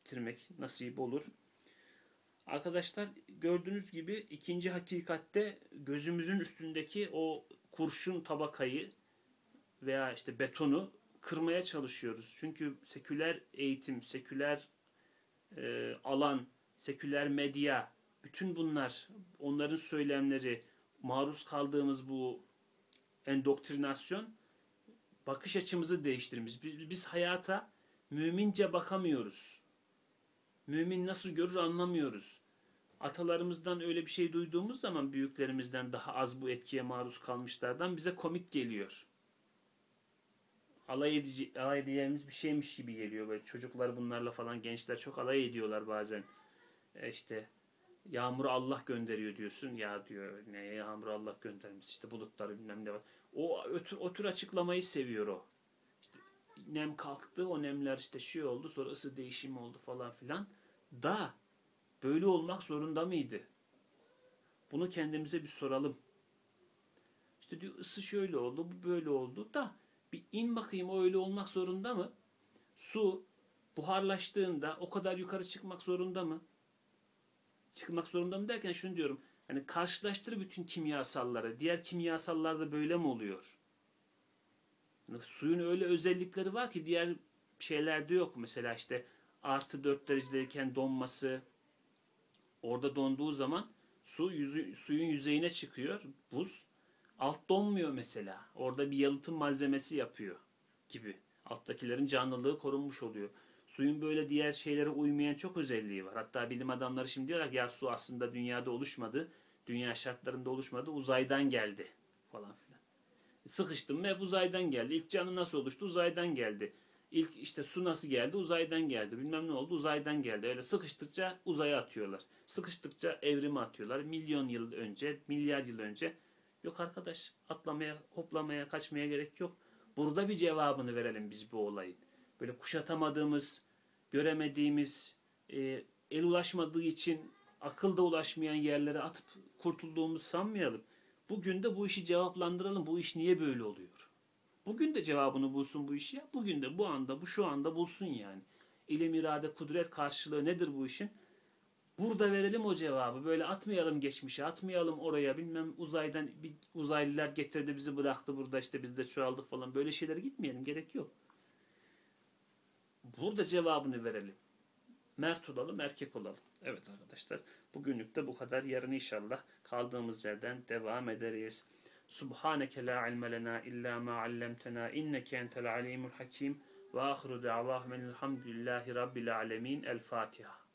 bitirmek nasip olur. Arkadaşlar gördüğünüz gibi ikinci hakikatte gözümüzün üstündeki o kurşun tabakayı veya işte betonu kırmaya çalışıyoruz. Çünkü seküler eğitim, seküler e, alan, seküler medya, bütün bunlar, onların söylemleri, maruz kaldığımız bu endoktrinasyon bakış açımızı değiştirmiş. Biz, hayata mümince bakamıyoruz. Mümin nasıl görür anlamıyoruz. Atalarımızdan öyle bir şey duyduğumuz zaman büyüklerimizden daha az bu etkiye maruz kalmışlardan bize komik geliyor. Alay, edici, alay edeceğimiz bir şeymiş gibi geliyor. Böyle çocuklar bunlarla falan gençler çok alay ediyorlar bazen işte yağmuru Allah gönderiyor diyorsun. Ya diyor ne yağmuru Allah göndermiş işte bulutları bilmem ne var. O, o, tür, o tür açıklamayı seviyor o. İşte nem kalktı o nemler işte şey oldu sonra ısı değişimi oldu falan filan. Da böyle olmak zorunda mıydı? Bunu kendimize bir soralım. İşte diyor ısı şöyle oldu, bu böyle oldu da bir in bakayım o öyle olmak zorunda mı? Su buharlaştığında o kadar yukarı çıkmak zorunda mı? Çıkmak zorunda mı derken şunu diyorum. Hani karşılaştır bütün kimyasalları. Diğer kimyasallarda böyle mi oluyor? Yani suyun öyle özellikleri var ki diğer şeylerde yok. Mesela işte artı 4 derecedeyken donması orada donduğu zaman su yüzü, suyun yüzeyine çıkıyor. Buz. Alt donmuyor mesela. Orada bir yalıtım malzemesi yapıyor gibi. Alttakilerin canlılığı korunmuş oluyor. Suyun böyle diğer şeylere uymayan çok özelliği var. Hatta bilim adamları şimdi diyorlar ki ya su aslında dünyada oluşmadı. Dünya şartlarında oluşmadı. Uzaydan geldi falan filan. Sıkıştım hep uzaydan geldi. İlk canı nasıl oluştu? Uzaydan geldi. İlk işte su nasıl geldi? Uzaydan geldi. Bilmem ne oldu? Uzaydan geldi. Öyle sıkıştıkça uzaya atıyorlar. Sıkıştıkça evrime atıyorlar. Milyon yıl önce, milyar yıl önce. Yok arkadaş atlamaya, hoplamaya, kaçmaya gerek yok. Burada bir cevabını verelim biz bu olayın. Böyle kuşatamadığımız, göremediğimiz, e, el ulaşmadığı için akılda ulaşmayan yerlere atıp kurtulduğumuzu sanmayalım. Bugün de bu işi cevaplandıralım. Bu iş niye böyle oluyor? Bugün de cevabını bulsun bu iş ya. Bugün de bu anda, bu şu anda bulsun yani. İlim, irade, kudret karşılığı nedir bu işin? Burada verelim o cevabı. Böyle atmayalım geçmişe, atmayalım oraya. Bilmem uzaydan bir uzaylılar getirdi bizi bıraktı burada işte biz de çoğaldık falan. Böyle şeylere gitmeyelim. Gerek yok. Burada cevabını verelim. Mert olalım, erkek olalım. Evet arkadaşlar. Bugünlük de bu kadar. Yarın inşallah kaldığımız yerden devam ederiz. Subhaneke la ilme lena illa ma allamtena inneke entel alimul hakim ve ahiru da'vahum elhamdülillahi rabbil alemin. El Fatiha.